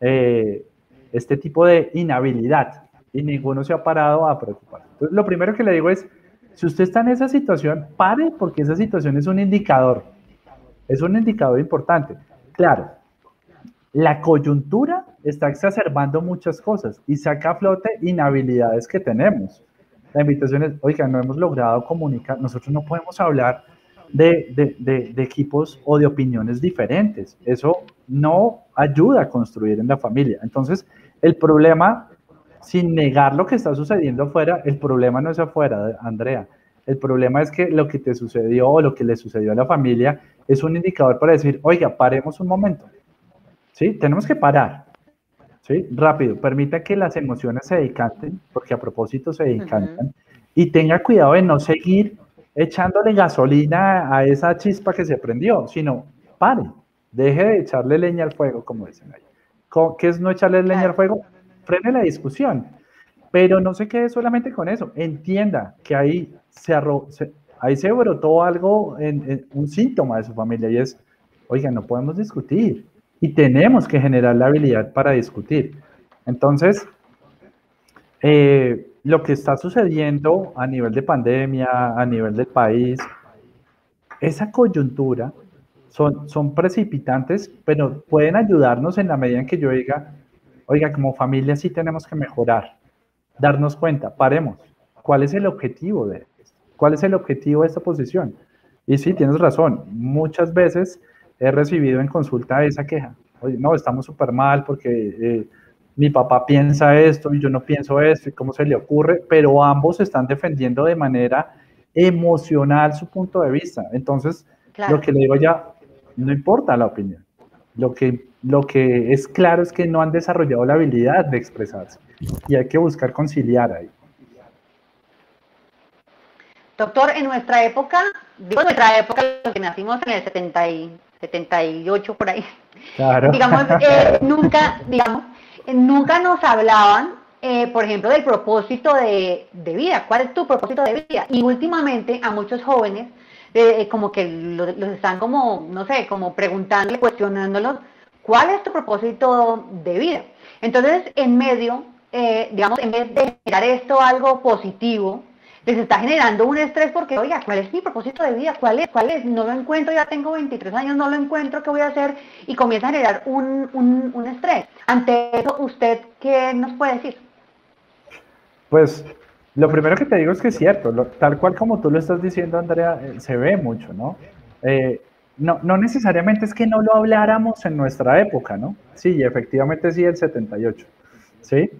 eh, este tipo de inhabilidad y ninguno se ha parado a preocupar. Entonces, lo primero que le digo es, si usted está en esa situación, pare porque esa situación es un indicador. Es un indicador importante. Claro, la coyuntura está exacerbando muchas cosas y saca a flote inhabilidades que tenemos. La invitación es, oiga, no hemos logrado comunicar, nosotros no podemos hablar de, de, de, equipos o de opiniones diferentes. Eso no ayuda a construir en la familia. Entonces, el problema sin negar lo que está sucediendo afuera, el problema no es afuera, Andrea. El problema es que lo que te sucedió o lo que le sucedió a la familia es un indicador para decir, oiga, paremos un momento. ¿Sí? Tenemos que parar. ¿Sí? Rápido, permita que las emociones se decanten, porque a propósito se decantan, y tenga cuidado de no seguir echándole gasolina a esa chispa que se prendió, sino pare, deje de echarle leña al fuego, como dicen ahí. ¿Qué es no echarle leña al fuego? frene la discusión, pero no se quede solamente con eso, entienda que ahí se, ahí se brotó algo, en, un síntoma de su familia y es, oiga, no podemos discutir y tenemos que generar la habilidad para discutir. Entonces, eh, lo que está sucediendo a nivel de pandemia, a nivel del país, esa coyuntura son, son precipitantes, pero pueden ayudarnos en la medida en que yo diga, oiga, como familia sí tenemos que mejorar, darnos cuenta, paremos, ¿cuál es el objetivo de? ¿Cuál es el objetivo de esta posición? Y sí, tienes razón, muchas veces he recibido en consulta esa queja, oye, no, estamos súper mal porque eh, mi papá piensa esto y yo no pienso esto y cómo se le ocurre, pero ambos están defendiendo de manera emocional su punto de vista. Entonces, lo que le digo ya, no importa la opinión, lo que lo que es claro es que no han desarrollado la habilidad de expresarse y hay que buscar conciliar ahí. Doctor, en nuestra época, digo nuestra época, los que nacimos en el 70 y 78 por ahí, digamos, eh, nunca, digamos, nunca nos hablaban, eh, por ejemplo, del propósito de, vida. ¿Cuál es tu propósito de vida? Y últimamente a muchos jóvenes, eh, como que los, los, están como, no sé, como preguntándole, cuestionándolos ¿Cuál es tu propósito de vida? Entonces, en medio, eh, digamos, en vez de generar esto algo positivo, les está generando un estrés porque, oiga, ¿cuál es mi propósito de vida? ¿Cuál es? ¿Cuál es? No lo encuentro, ya tengo 23 años, no lo encuentro, ¿qué voy a hacer? Y comienza a generar un, un, estrés. Ante eso, ¿usted qué nos puede decir? Pues lo primero que te digo es que es cierto, tal cual como tú lo estás diciendo, Andrea, eh, se ve mucho, ¿no? Eh, no, no necesariamente es que no lo habláramos en nuestra época, ¿no? Sí, efectivamente sí, el 78, ¿sí?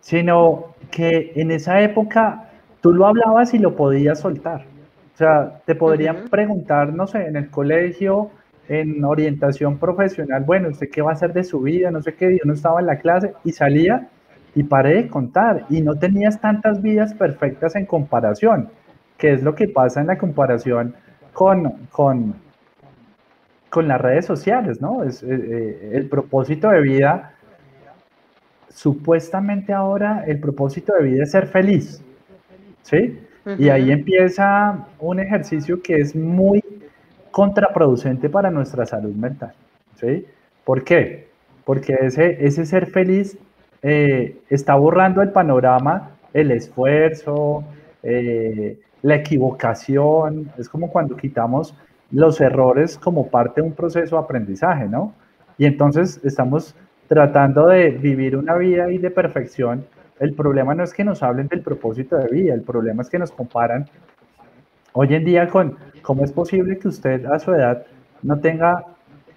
Sino que en esa época tú lo hablabas y lo podías soltar. O sea, te podrían preguntar, no sé, en el colegio, en orientación profesional, bueno, ¿usted qué va a hacer de su vida? No sé qué, yo no estaba en la clase y salía y paré de contar y no tenías tantas vidas perfectas en comparación, que es lo que pasa en la comparación con, con, con las redes sociales, ¿no? Es, eh, eh, el propósito de vida, supuestamente ahora el propósito de vida es ser feliz, ¿sí? Y ahí empieza un ejercicio que es muy contraproducente para nuestra salud mental, ¿sí? ¿Por qué? Porque ese, ese ser feliz eh, está borrando el panorama, el esfuerzo, eh, la equivocación. Es como cuando quitamos los errores como parte de un proceso de aprendizaje, ¿no? Y entonces estamos tratando de vivir una vida y de perfección. El problema no es que nos hablen del propósito de vida, el problema es que nos comparan hoy en día con cómo es posible que usted a su edad no tenga,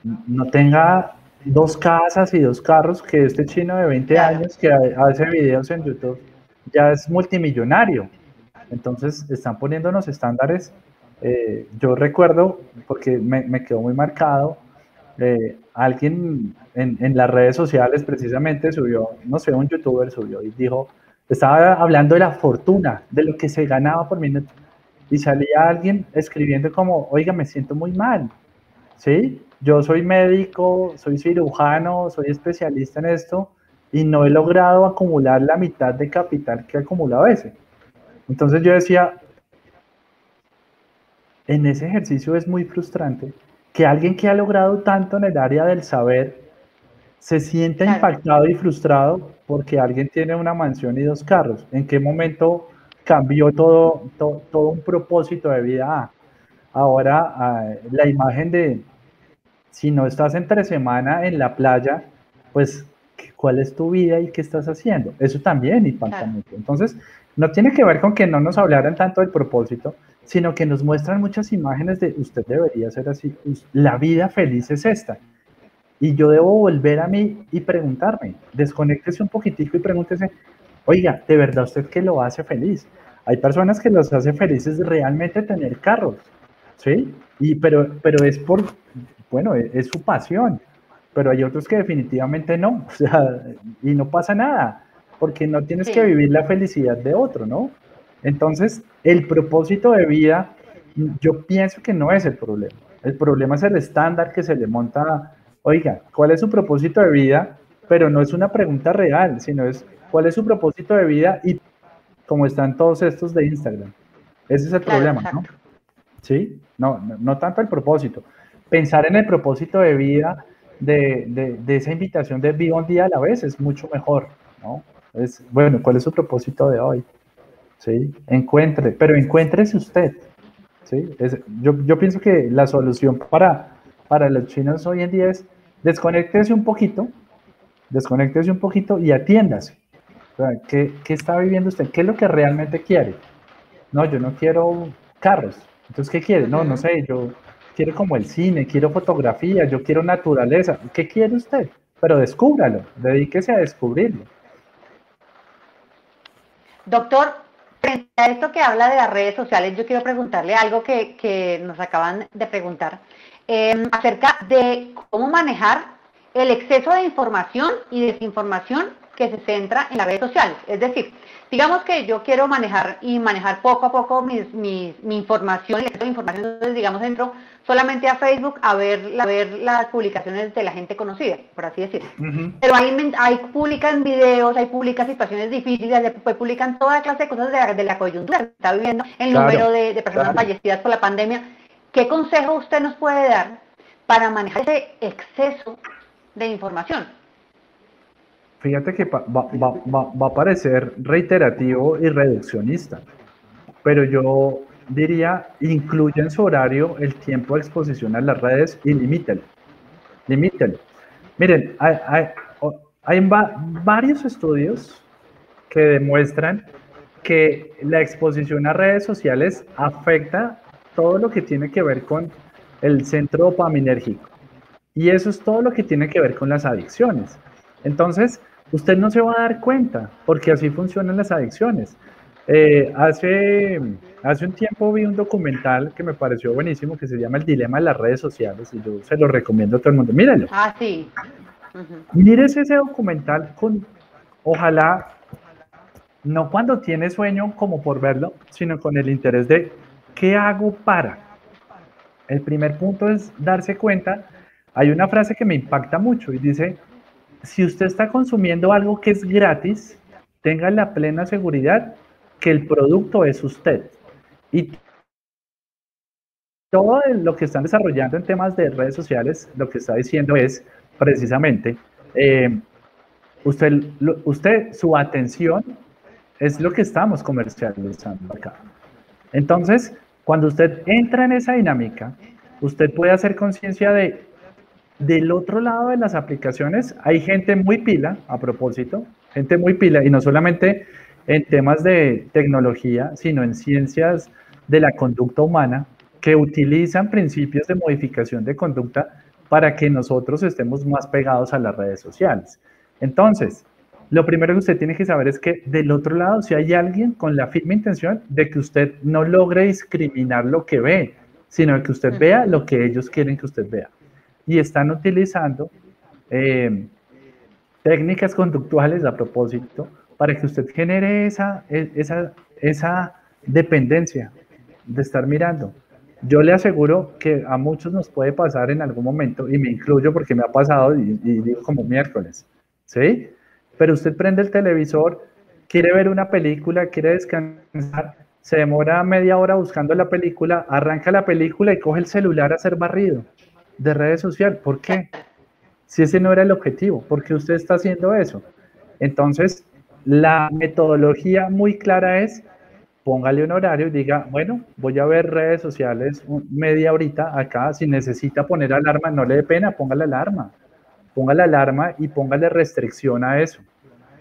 no tenga dos casas y dos carros que este chino de 20 años que hace videos en YouTube ya es multimillonario. Entonces están poniendo unos estándares. Eh, yo recuerdo, porque me, quedó muy marcado, eh, alguien en, las redes sociales precisamente subió, no sé, un youtuber subió y dijo, estaba hablando de la fortuna, de lo que se ganaba por minuto. Y salía alguien escribiendo como, oiga, me siento muy mal. ¿Sí? yo soy médico, soy cirujano, soy especialista en esto y no he logrado acumular la mitad de capital que acumulado ese. Entonces yo decía, en ese ejercicio es muy frustrante que alguien que ha logrado tanto en el área del saber se sienta impactado y frustrado porque alguien tiene una mansión y dos carros. ¿En qué momento cambió todo, todo, un propósito de vida? Ah, ahora ah, la imagen de, si no estás entre semana en la playa, pues cuál es tu vida y qué estás haciendo. Eso también impacta mucho. Entonces, no tiene que ver con que no nos hablaran tanto del propósito, sino que nos muestran muchas imágenes de usted debería ser así, la vida feliz es esta. Y yo debo volver a mí y preguntarme, desconéctese un poquitico y pregúntese, oiga, ¿de verdad usted qué lo hace feliz? Hay personas que los hace felices realmente tener carros, ¿sí? Y, pero, pero es por, bueno, e, es, su pasión, pero hay otros que definitivamente no, o sea, y no pasa nada, porque no tienes que vivir la felicidad de otro, ¿no? Entonces, el propósito de vida, yo pienso que no es el problema. El problema es el estándar que se le monta, oiga, ¿cuál es su propósito de vida? Pero no es una pregunta real, sino es, ¿cuál es su propósito de vida? Y como están todos estos de Instagram. Ese es el problema, ¿no? Sí, no, no tanto el propósito pensar en el propósito de vida de, esa invitación de viva un día a la vez es mucho mejor, ¿no? Es, bueno, ¿cuál es su propósito de hoy? ¿Sí? Encuentre, pero encuéntrese usted, ¿sí? yo, pienso que la solución para, para los chinos hoy en día es desconéctese un poquito, desconéctese un poquito y atiéndase. ¿qué, ¿Qué está viviendo usted? ¿Qué es lo que realmente quiere? No, yo no quiero carros. Entonces, ¿qué quiere? No, no sé, yo quiero como el cine, quiero fotografía, yo quiero naturaleza. ¿Qué quiere usted? Pero descúbralo, dedíquese a descubrirlo. Doctor, frente a esto que habla de las redes sociales, yo quiero preguntarle algo que, nos acaban de preguntar em, acerca de cómo manejar el exceso de información y desinformación que se centra en las redes sociales. Es decir, digamos que yo quiero manejar y manejar poco a poco mis, mi información, de información, entonces digamos entro solamente a Facebook a ver, a ver las publicaciones de la gente conocida, por así decirlo. Pero ahí, hay publican videos, hay publican situaciones difíciles, pues publican toda clase de cosas de la, de la coyuntura que está viviendo, el número de, personas fallecidas por la pandemia. ¿Qué consejo usted nos puede dar para manejar ese exceso de información? Fíjate que va, va, a parecer reiterativo y reduccionista, pero yo diría, incluye en su horario el tiempo de exposición a las redes y limítelo. Limítelo. Miren, hay, hay, hay varios estudios que demuestran que la exposición a redes sociales afecta todo lo que tiene que ver con el centro dopaminérgico. Y eso es todo lo que tiene que ver con las adicciones. Entonces, usted no se va a dar cuenta, porque así funcionan las adicciones. Eh, hace, hace un tiempo vi un documental que me pareció buenísimo que se llama El Dilema de las Redes Sociales y yo se lo recomiendo a todo el mundo. Mírenlo. Ah, sí. Mírese ese documental con, ojalá, no cuando tiene sueño como por verlo, sino con el interés de qué hago para. El primer punto es darse cuenta. Hay una frase que me impacta mucho y dice, si usted está consumiendo algo que es gratis, tenga la plena seguridad que el producto es usted. Y todo lo que están desarrollando en temas de redes sociales, lo que está diciendo es precisamente, eh, usted, usted, su atención es lo que estamos comercializando acá. Entonces, cuando usted entra en esa dinámica, usted puede hacer conciencia de, del otro lado de las aplicaciones, hay gente muy pila, a propósito, gente muy pila, y no solamente en temas de tecnología, sino en ciencias de la conducta humana, que utilizan principios de modificación de conducta para que nosotros estemos más pegados a las redes sociales. Entonces, lo primero que usted tiene que saber es que del otro lado, si hay alguien con la firme intención de que usted no logre discriminar lo que ve, sino que usted vea lo que ellos quieren que usted vea. Y están utilizando eh, técnicas conductuales a propósito para que usted genere esa, e, esa, esa dependencia de estar mirando. Yo le aseguro que a muchos nos puede pasar en algún momento, y me incluyo porque me ha pasado, y, digo como miércoles, ¿sí? Pero usted prende el televisor, quiere ver una película, quiere descansar, se demora media hora buscando la película, arranca la película y coge el celular a hacer barrido de redes sociales. ¿Por qué? Si ese no era el objetivo, ¿por qué usted está haciendo eso? Entonces, la metodología muy clara es, póngale un horario y diga, bueno, voy a ver redes sociales media horita acá, si necesita poner alarma, no le dé pena, póngale alarma, póngale alarma y póngale restricción a eso.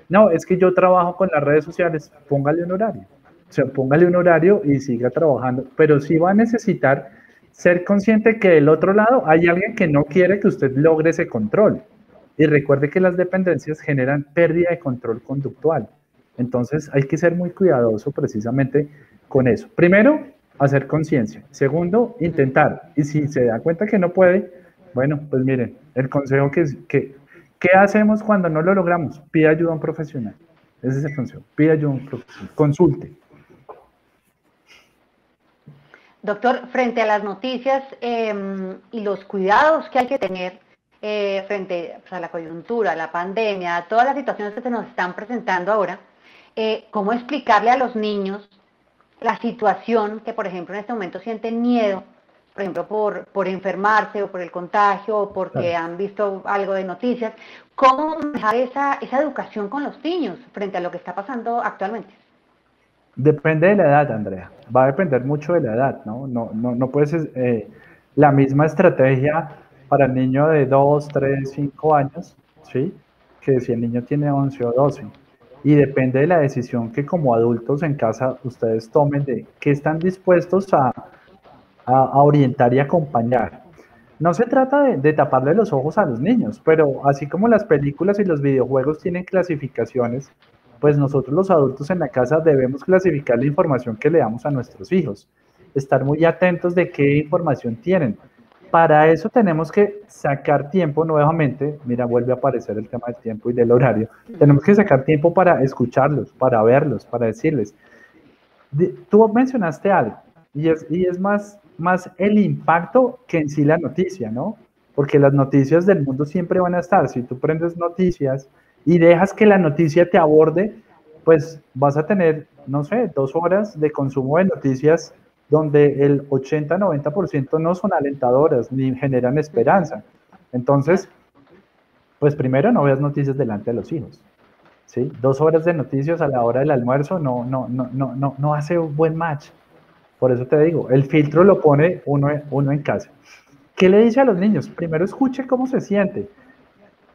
No, es que yo trabajo con las redes sociales, póngale un horario. O sea, póngale un horario y siga trabajando, pero sí va a necesitar ser consciente que del otro lado hay alguien que no quiere que usted logre ese control. Y recuerde que las dependencias generan pérdida de control conductual. Entonces hay que ser muy cuidadoso precisamente con eso. Primero, hacer conciencia. Segundo, intentar. Y si se da cuenta que no puede, bueno, pues miren, el consejo que, que ¿qué hacemos cuando no lo logramos? Pide ayuda a un profesional. Ese es el consejo. Pide ayuda a un profesional. Consulte. Doctor, frente a las noticias em, y los cuidados que hay que tener, eh, frente a la coyuntura, a la pandemia, a todas las situaciones que se nos están presentando ahora, eh, ¿cómo explicarle a los niños la situación que, por ejemplo, en este momento sienten miedo, por ejemplo, por, por enfermarse o por el contagio o porque han visto algo de noticias? ¿Cómo manejar esa, esa educación con los niños frente a lo que está pasando actualmente? Depende de la edad, Andrea. Va a depender mucho de la edad, ¿no? No, no, no puedes eh, la misma estrategia para el niño de 2, 3, 5 años, ¿sí? Que si el niño tiene 11 o 12. Y depende de la decisión que como adultos en casa ustedes tomen de qué están dispuestos a, a, orientar y acompañar. No se trata de, de, taparle los ojos a los niños, pero así como las películas y los videojuegos tienen clasificaciones, pues nosotros los adultos en la casa debemos clasificar la información que le damos a nuestros hijos, estar muy atentos de qué información tienen para eso tenemos que sacar tiempo nuevamente, mira, vuelve a aparecer el tema del tiempo y del horario, tenemos que sacar tiempo para escucharlos, para verlos, para decirles. Tú mencionaste algo, y es, y es más, más el impacto que en sí la noticia, ¿no? Porque las noticias del mundo siempre van a estar. Si tú prendes noticias y dejas que la noticia te aborde, pues vas a tener, no sé, dos horas de consumo de noticias donde el 80-90% no son alentadoras ni generan esperanza. Entonces, pues primero no veas noticias delante de los hijos. ¿sí? Dos horas de noticias a la hora del almuerzo no, no, no, no, no, no hace un buen match. Por eso te digo, el filtro lo pone uno, uno en casa. ¿Qué le dice a los niños? Primero escuche cómo se siente.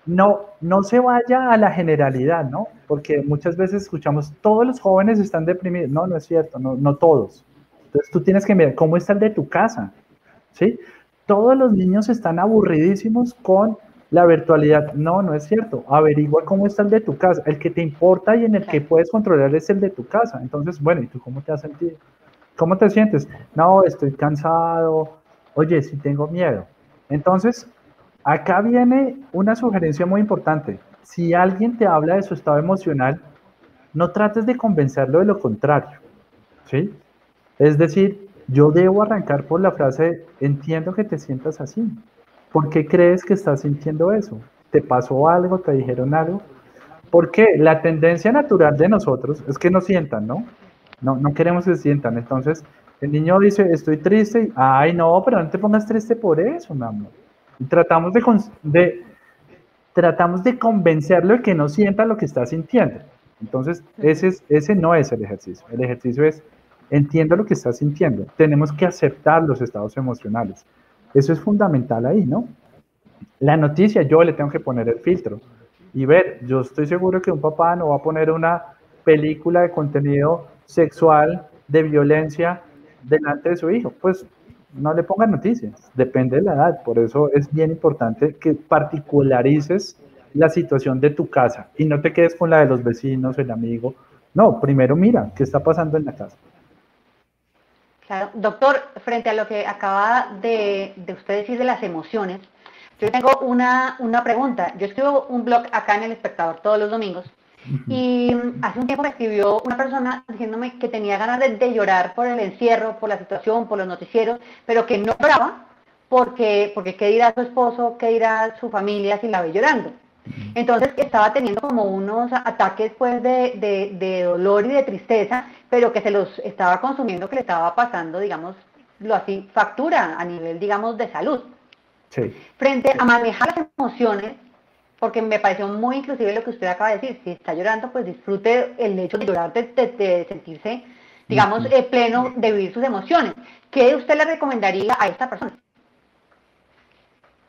No, no se vaya a la generalidad, ¿no? Porque muchas veces escuchamos, todos los jóvenes están deprimidos. No, no es cierto, no, no todos. Entonces tú tienes que mirar cómo está el de tu casa, ¿sí? Todos los niños están aburridísimos con la virtualidad. No, no es cierto. Averigua cómo está el de tu casa. El que te importa y en el que puedes controlar es el de tu casa. Entonces, bueno, ¿y tú cómo te has sentido? ¿Cómo te sientes? No, estoy cansado. Oye, sí tengo miedo. Entonces, acá viene una sugerencia muy importante. Si alguien te habla de su estado emocional, no trates de convencerlo de lo contrario. ¿Sí? Es decir, yo debo arrancar por la frase, entiendo que te sientas así. ¿Por qué crees que estás sintiendo eso? ¿Te pasó algo? ¿Te dijeron algo? Porque la tendencia natural de nosotros es que nos sientan, ¿no? No, no queremos que se sientan. Entonces, el niño dice, estoy triste. Ay, no, pero no te pongas triste por eso, mi amor. Tratamos de, de, tratamos de convencerlo de que no sienta lo que está sintiendo. Entonces, ese, ese no es el ejercicio. El ejercicio es, entiendo lo que está sintiendo. Tenemos que aceptar los estados emocionales. Eso es fundamental ahí, ¿no? La noticia, yo le tengo que poner el filtro y ver, yo estoy seguro que un papá no va a poner una película de contenido sexual, de violencia, delante de su hijo. Pues no le pongan noticias, depende de la edad. Por eso es bien importante que particularices la situación de tu casa y no te quedes con la de los vecinos, el amigo. No, primero mira qué está pasando en la casa. Doctor, frente a lo que acaba de, usted decir de las emociones, yo tengo una, una, pregunta. Yo escribo un blog acá en El Espectador todos los domingos y hace un tiempo me escribió una persona diciéndome que tenía ganas de, llorar por el encierro, por la situación, por los noticieros, pero que no lloraba porque, porque qué dirá su esposo, qué dirá su familia si la ve llorando. Entonces estaba teniendo como unos ataques pues de, de, dolor y de tristeza, pero que se los estaba consumiendo, que le estaba pasando, digamos, lo así, factura a nivel, digamos, de salud. Frente a manejar las emociones, porque me pareció muy inclusive lo que usted acaba de decir, si está llorando, pues disfrute el hecho de llorar, de, sentirse, digamos, eh, pleno de vivir sus emociones. ¿Qué usted le recomendaría a esta persona?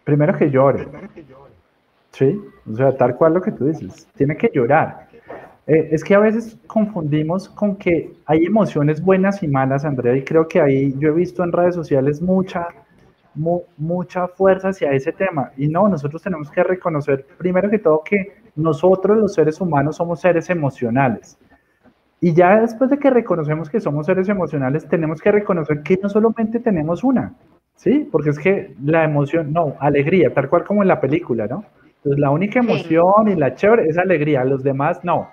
Primero que llore. Sí, o sea, tal cual lo que tú dices, tiene que llorar. Eh, es que a veces confundimos con que hay emociones buenas y malas, Andrea, y creo que ahí yo he visto en redes sociales mucha, mucha fuerza hacia ese tema. Y no, nosotros tenemos que reconocer, primero que todo, que nosotros los seres humanos somos seres emocionales. Y ya después de que reconocemos que somos seres emocionales, tenemos que reconocer que no solamente tenemos una, ¿sí? Porque es que la emoción, no, alegría, tal cual como en la película, ¿no? Entonces, la única emoción y la chévere es alegría, los demás no.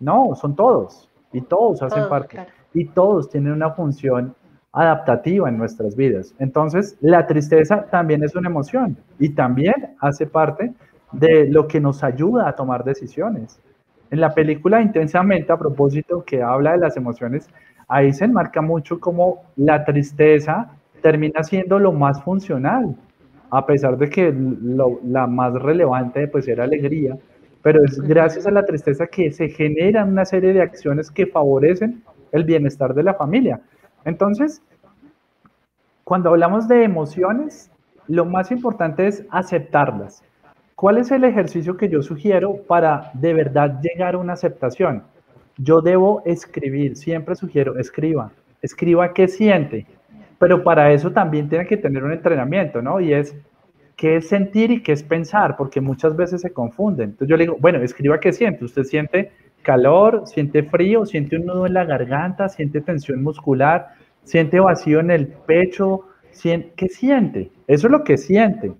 No, son todos y todos hacen parte y todos tienen una función adaptativa en nuestras vidas. Entonces, la tristeza también es una emoción y también hace parte de lo que nos ayuda a tomar decisiones. En la película Intensamente, a propósito, que habla de las emociones, ahí se enmarca mucho como la tristeza termina siendo lo más funcional a pesar de que la más relevante pues era alegría, pero es gracias a la tristeza que se generan una serie de acciones que favorecen el bienestar de la familia. Entonces, cuando hablamos de emociones, lo más importante es aceptarlas. ¿Cuál es el ejercicio que yo sugiero para de verdad llegar a una aceptación? Yo debo escribir, siempre sugiero, escriba, escriba qué siente, pero para eso también tiene que tener un entrenamiento, ¿no? Y es qué es sentir y qué es pensar, porque muchas veces se confunden. Entonces yo le digo, bueno, escriba qué siente. Usted siente calor, siente frío, siente un nudo en la garganta, siente tensión muscular, siente vacío en el pecho, ¿qué siente? Eso es lo que siente.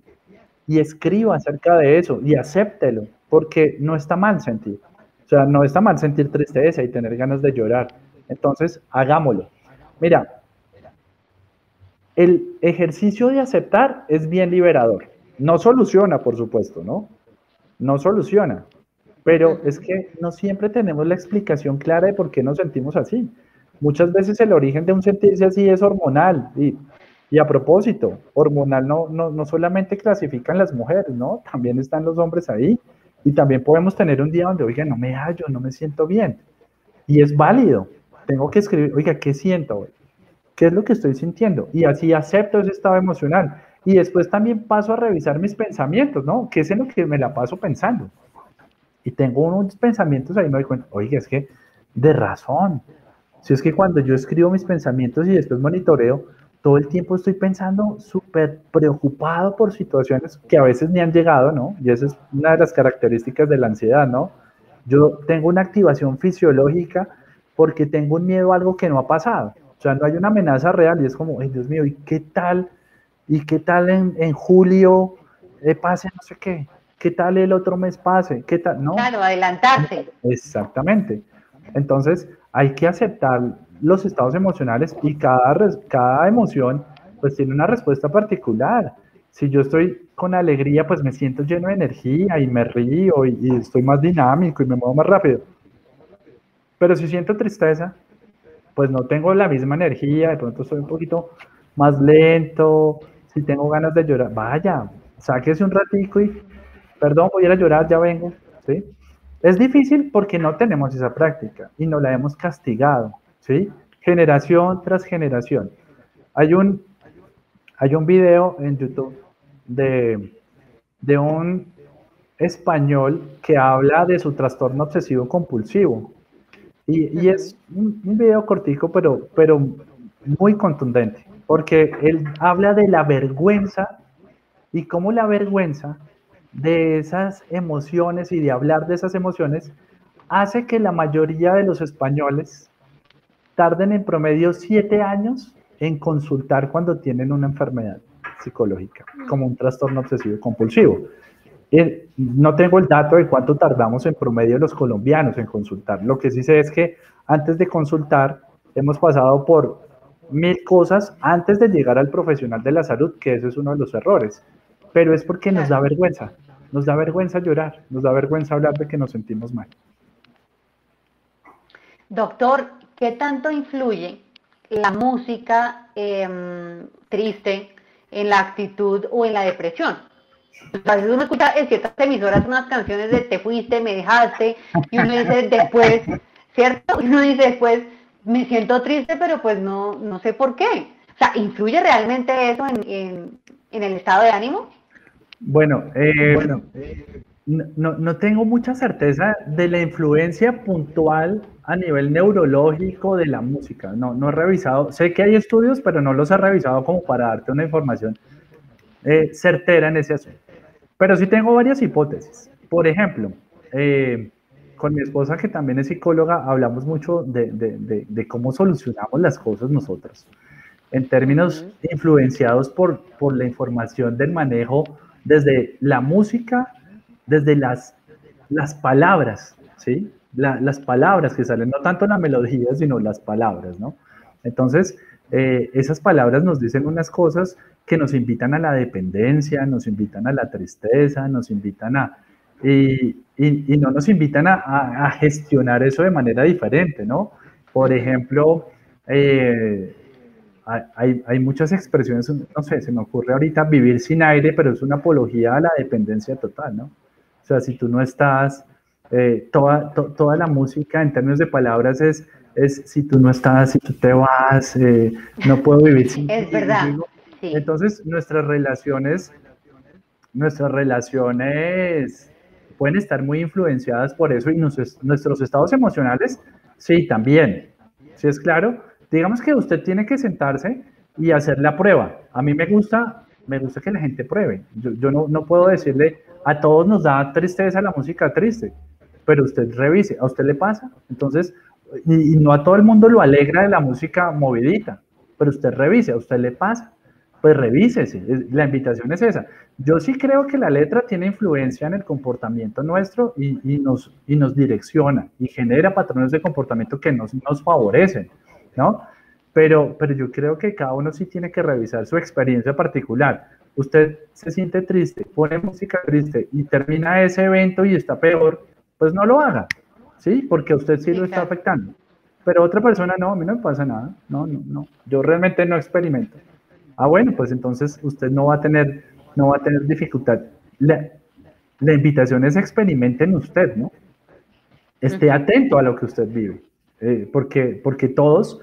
Y escriba acerca de eso y acéptelo, porque no está mal sentir. O sea, no está mal sentir tristeza y tener ganas de llorar. Entonces, hagámoslo. Mira, el ejercicio de aceptar es bien liberador. No soluciona, por supuesto, ¿no? No soluciona. Pero es que no siempre tenemos la explicación clara de por qué nos sentimos así. Muchas veces el origen de un sentirse así es hormonal. Y, y a propósito, hormonal no, no, no solamente clasifican las mujeres, ¿no? También están los hombres ahí. Y también podemos tener un día donde, oiga, no me hallo, no me siento bien. Y es válido. Tengo que escribir, oiga, ¿qué siento hoy? ¿Qué es lo que estoy sintiendo? Y así acepto ese estado emocional. Y después también paso a revisar mis pensamientos, ¿no? ¿Qué es en lo que me la paso pensando? Y tengo unos pensamientos ahí, me doy cuenta, oye, es que de razón. Si es que cuando yo escribo mis pensamientos y después monitoreo, todo el tiempo estoy pensando súper preocupado por situaciones que a veces ni han llegado, ¿no? Y esa es una de las características de la ansiedad, ¿no? Yo tengo una activación fisiológica porque tengo un miedo a algo que no ha pasado. O sea, no hay una amenaza real y es como, ay Dios mío, ¿y qué tal? ¿Y qué tal en, en julio eh, pase no sé qué? ¿Qué tal el otro mes pase? ¿Qué tal? No. Claro, adelantarse. Exactamente. Entonces, hay que aceptar los estados emocionales y cada, cada emoción pues tiene una respuesta particular. Si yo estoy con alegría, pues me siento lleno de energía y me río y, y estoy más dinámico y me muevo más rápido. Pero si siento tristeza, pues no tengo la misma energía, de pronto estoy un poquito más lento, si tengo ganas de llorar, vaya, sáquese un ratico y, perdón, voy a llorar, ya vengo, ¿sí? Es difícil porque no tenemos esa práctica y no la hemos castigado, ¿sí? Generación tras generación. Hay un, hay un video en YouTube de, de un español que habla de su trastorno obsesivo compulsivo. Y, y es un, un, video cortico, pero, pero muy contundente, porque él habla de la vergüenza y cómo la vergüenza de esas emociones y de hablar de esas emociones hace que la mayoría de los españoles tarden en promedio siete años en consultar cuando tienen una enfermedad psicológica, como un trastorno obsesivo compulsivo. Eh, no tengo el dato de cuánto tardamos en promedio los colombianos en consultar. Lo que sí sé es que antes de consultar hemos pasado por mil cosas antes de llegar al profesional de la salud, que ese es uno de los errores. Pero es porque nos da vergüenza. Nos da vergüenza llorar, nos da vergüenza hablar de que nos sentimos mal. Doctor, ¿qué tanto influye la música eh, triste en la actitud o en la depresión? A veces uno escucha en ciertas emisoras unas canciones de te fuiste, me dejaste, y uno dice después, ¿cierto? Uno dice después, me siento triste, pero pues no, no sé por qué. O sea, ¿influye realmente eso en el estado de ánimo? Bueno, eh, bueno no, no, tengo mucha certeza de la influencia puntual a nivel neurológico de la música. No, no he revisado. Sé que hay estudios, pero no los he revisado como para darte una información eh, certera en ese asunto. Pero sí tengo varias hipótesis. Por ejemplo, eh, con mi esposa, que también es psicóloga, hablamos mucho de, de, de, de cómo solucionamos las cosas nosotros, en términos influenciados por, por la información del manejo desde la música, desde las, las palabras, ¿sí? La, las palabras que salen, no tanto la melodía, sino las palabras, ¿no? Entonces, eh, esas palabras nos dicen unas cosas que nos invitan a la dependencia, nos invitan a la tristeza, nos invitan a... Y, y, y no nos invitan a, a, gestionar eso de manera diferente, ¿no? Por ejemplo, eh, hay, hay, muchas expresiones, no sé, se me ocurre ahorita vivir sin aire, pero es una apología a la dependencia total, ¿no? O sea, si tú no estás, eh, toda, to, toda la música en términos de palabras es, es si tú no estás, si tú te vas, eh, no puedo vivir sin Es verdad. Sí. Entonces, nuestras relaciones, nuestras relaciones pueden estar muy influenciadas por eso y nos, nuestros estados emocionales, sí, también. ¿Sí es claro? Digamos que usted tiene que sentarse y hacer la prueba. A mí me gusta, me gusta que la gente pruebe. Yo, yo no, no, puedo decirle, a todos nos da tristeza la música triste, pero usted revise, a usted le pasa. Entonces, y, no a todo el mundo lo alegra de la música movidita, pero usted revise, a usted le pasa. Pues revísese, la invitación es esa. Yo sí creo que la letra tiene influencia en el comportamiento nuestro y, y nos, y nos direcciona y genera patrones de comportamiento que nos, nos favorecen. ¿No? Pero, pero yo creo que cada uno sí tiene que revisar su experiencia particular. Usted se siente triste, pone música triste y termina ese evento y está peor, pues no lo haga, ¿sí? Porque usted sí, lo está afectando. Pero otra persona no, a mí no me pasa nada, no, no, no, yo realmente no experimento. Ah, bueno, pues entonces usted no va a tener, no va a tener dificultad. La, la invitación es experimente en usted, ¿no? Esté atento a lo que usted vive, eh, porque, porque todos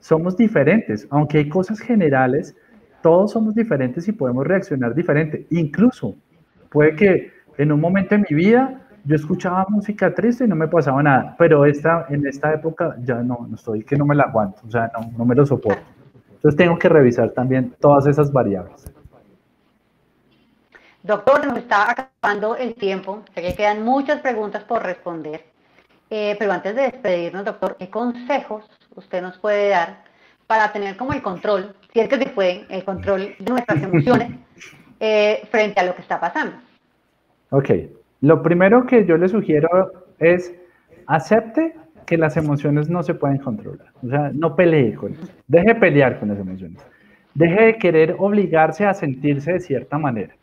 somos diferentes, aunque hay cosas generales, todos somos diferentes y podemos reaccionar diferente. Incluso puede que en un momento de mi vida yo escuchaba música triste y no me pasaba nada, pero esta, en esta época ya no, no estoy, que no me la aguanto, o sea, no, no me lo soporto. Entonces tengo que revisar también todas esas variables. Doctor, nos está acabando el tiempo, sé que quedan muchas preguntas por responder, eh, pero antes de despedirnos, doctor, ¿qué consejos usted nos puede dar para tener como el control, si es que se puede, el control de nuestras emociones eh, frente a lo que está pasando? Ok, lo primero que yo le sugiero es acepte que las emociones no se pueden controlar, o sea, no pelee con eso, deje de pelear con las emociones, deje de querer obligarse a sentirse de cierta manera.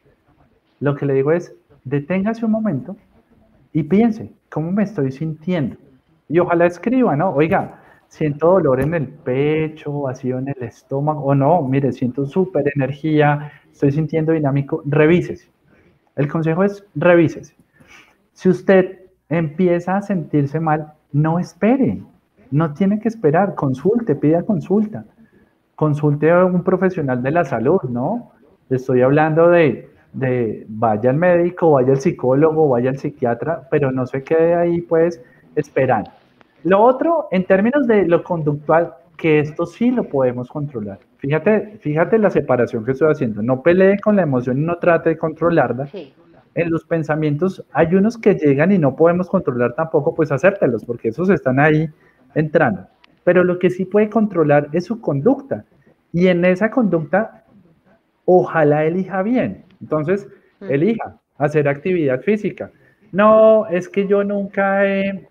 Lo que le digo es, deténgase un momento y piense, ¿cómo me estoy sintiendo? Y ojalá escriba, ¿no? Oiga, siento dolor en el pecho, vacío en el estómago, o no, mire, siento súper energía, estoy sintiendo dinámico, revísese. El consejo es revísese. Si usted empieza a sentirse mal, no espere, no tiene que esperar, consulte, pida consulta, consulte a un profesional de la salud, ¿no? Estoy hablando de de vaya al médico, vaya al psicólogo, vaya al psiquiatra, pero no se quede ahí pues esperando. Lo otro, en términos de lo conductual, que esto sí lo podemos controlar. Fíjate, fíjate la separación que estoy haciendo. No pelee con la emoción y no trate de controlarla. En los pensamientos hay unos que llegan y no podemos controlar tampoco, pues acértelos, porque esos están ahí entrando. Pero lo que sí puede controlar es su conducta. Y en esa conducta, ojalá elija bien. Entonces, elija hacer actividad física. No, es que yo nunca he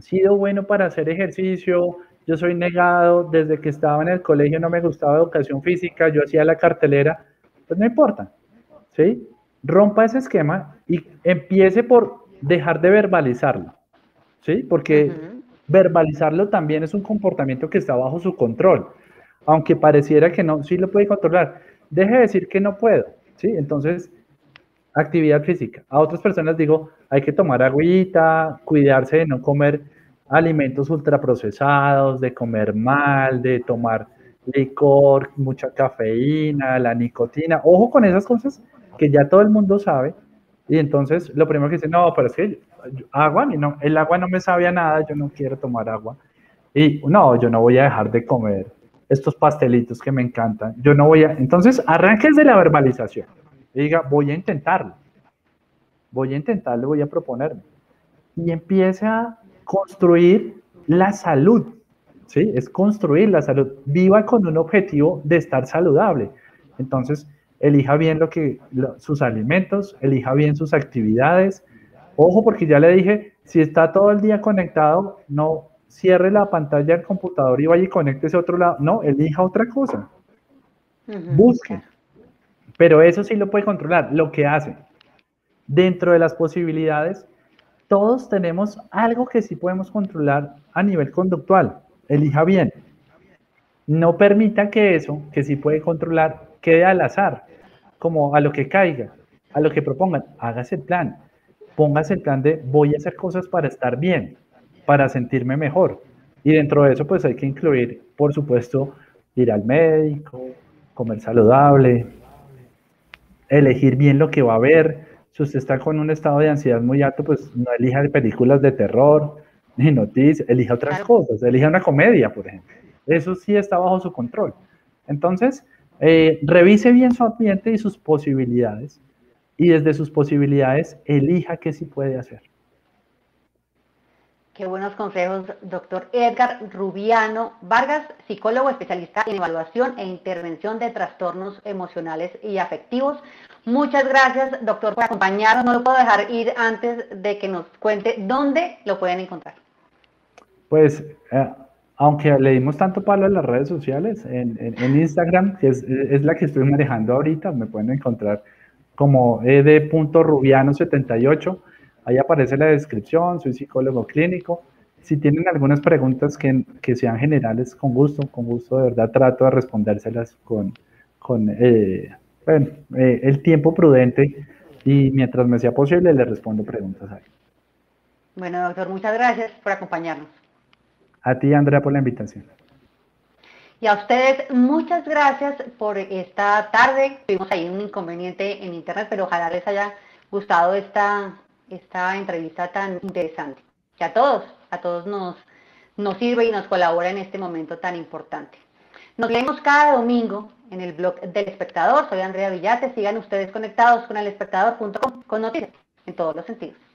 sido bueno para hacer ejercicio, yo soy negado, desde que estaba en el colegio no me gustaba educación física, yo hacía la cartelera, pues no importa, ¿sí? Rompa ese esquema y empiece por dejar de verbalizarlo, ¿sí? Porque verbalizarlo también es un comportamiento que está bajo su control, aunque pareciera que no, sí lo puede controlar. Deje de decir que no puedo, ¿sí? Entonces, actividad física. A otras personas digo, hay que tomar agüita, cuidarse de no comer alimentos ultraprocesados, de comer mal, de tomar licor, mucha cafeína, la nicotina. Ojo con esas cosas que ya todo el mundo sabe. Y entonces lo primero que dice, no, pero es que agua, no, el agua no me sabía nada, yo no quiero tomar agua. Y no, yo no voy a dejar de comer estos pastelitos que me encantan. Yo no voy a... Entonces, arranques de la verbalización. Diga, voy a intentarlo. Voy a intentarlo, voy a proponerme. Y empiece a construir la salud. ¿Sí? Es construir la salud. Viva con un objetivo de estar saludable. Entonces, elija bien lo que, sus alimentos, elija bien sus actividades. Ojo, porque ya le dije, si está todo el día conectado, no cierre la pantalla del computador y vaya y conecte ese otro lado. No, elija otra cosa. Busque. Pero eso sí lo puede controlar, lo que hace. Dentro de las posibilidades, todos tenemos algo que sí podemos controlar a nivel conductual. Elija bien. No permita que eso, que sí puede controlar, quede al azar, como a lo que caiga, a lo que propongan. Hágase el plan. Póngase el plan de voy a hacer cosas para estar bien para sentirme mejor. Y dentro de eso, pues hay que incluir, por supuesto, ir al médico, comer saludable, elegir bien lo que va a ver. Si usted está con un estado de ansiedad muy alto, pues no elija películas de terror ni noticias, elija otras cosas, elija una comedia, por ejemplo. Eso sí está bajo su control. Entonces, eh, revise bien su ambiente y sus posibilidades y desde sus posibilidades elija qué sí puede hacer. Qué buenos consejos, doctor Edgar Rubiano Vargas, psicólogo especialista en evaluación e intervención de trastornos emocionales y afectivos. Muchas gracias, doctor, por acompañarnos. No lo puedo dejar ir antes de que nos cuente dónde lo pueden encontrar. Pues, eh, aunque le dimos tanto palo a las redes sociales, en, Instagram, que es, es, la que estoy manejando ahorita, me pueden encontrar como ed.rubiano78 Ahí aparece la descripción, soy psicólogo clínico. Si tienen algunas preguntas que, que sean generales, con gusto, con gusto, de verdad trato de respondérselas con, con eh, bueno, eh, el tiempo prudente y mientras me sea posible le respondo preguntas ahí. Bueno, doctor, muchas gracias por acompañarnos. A ti, Andrea, por la invitación. Y a ustedes, muchas gracias por esta tarde. Tuvimos ahí un inconveniente en internet, pero ojalá les haya gustado esta, esta entrevista tan interesante, que a todos, a todos nos, nos sirve y nos colabora en este momento tan importante. Nos leemos cada domingo en el blog del espectador. Soy Andrea Villate. Sigan ustedes conectados con el espectador.com con noticias en todos los sentidos.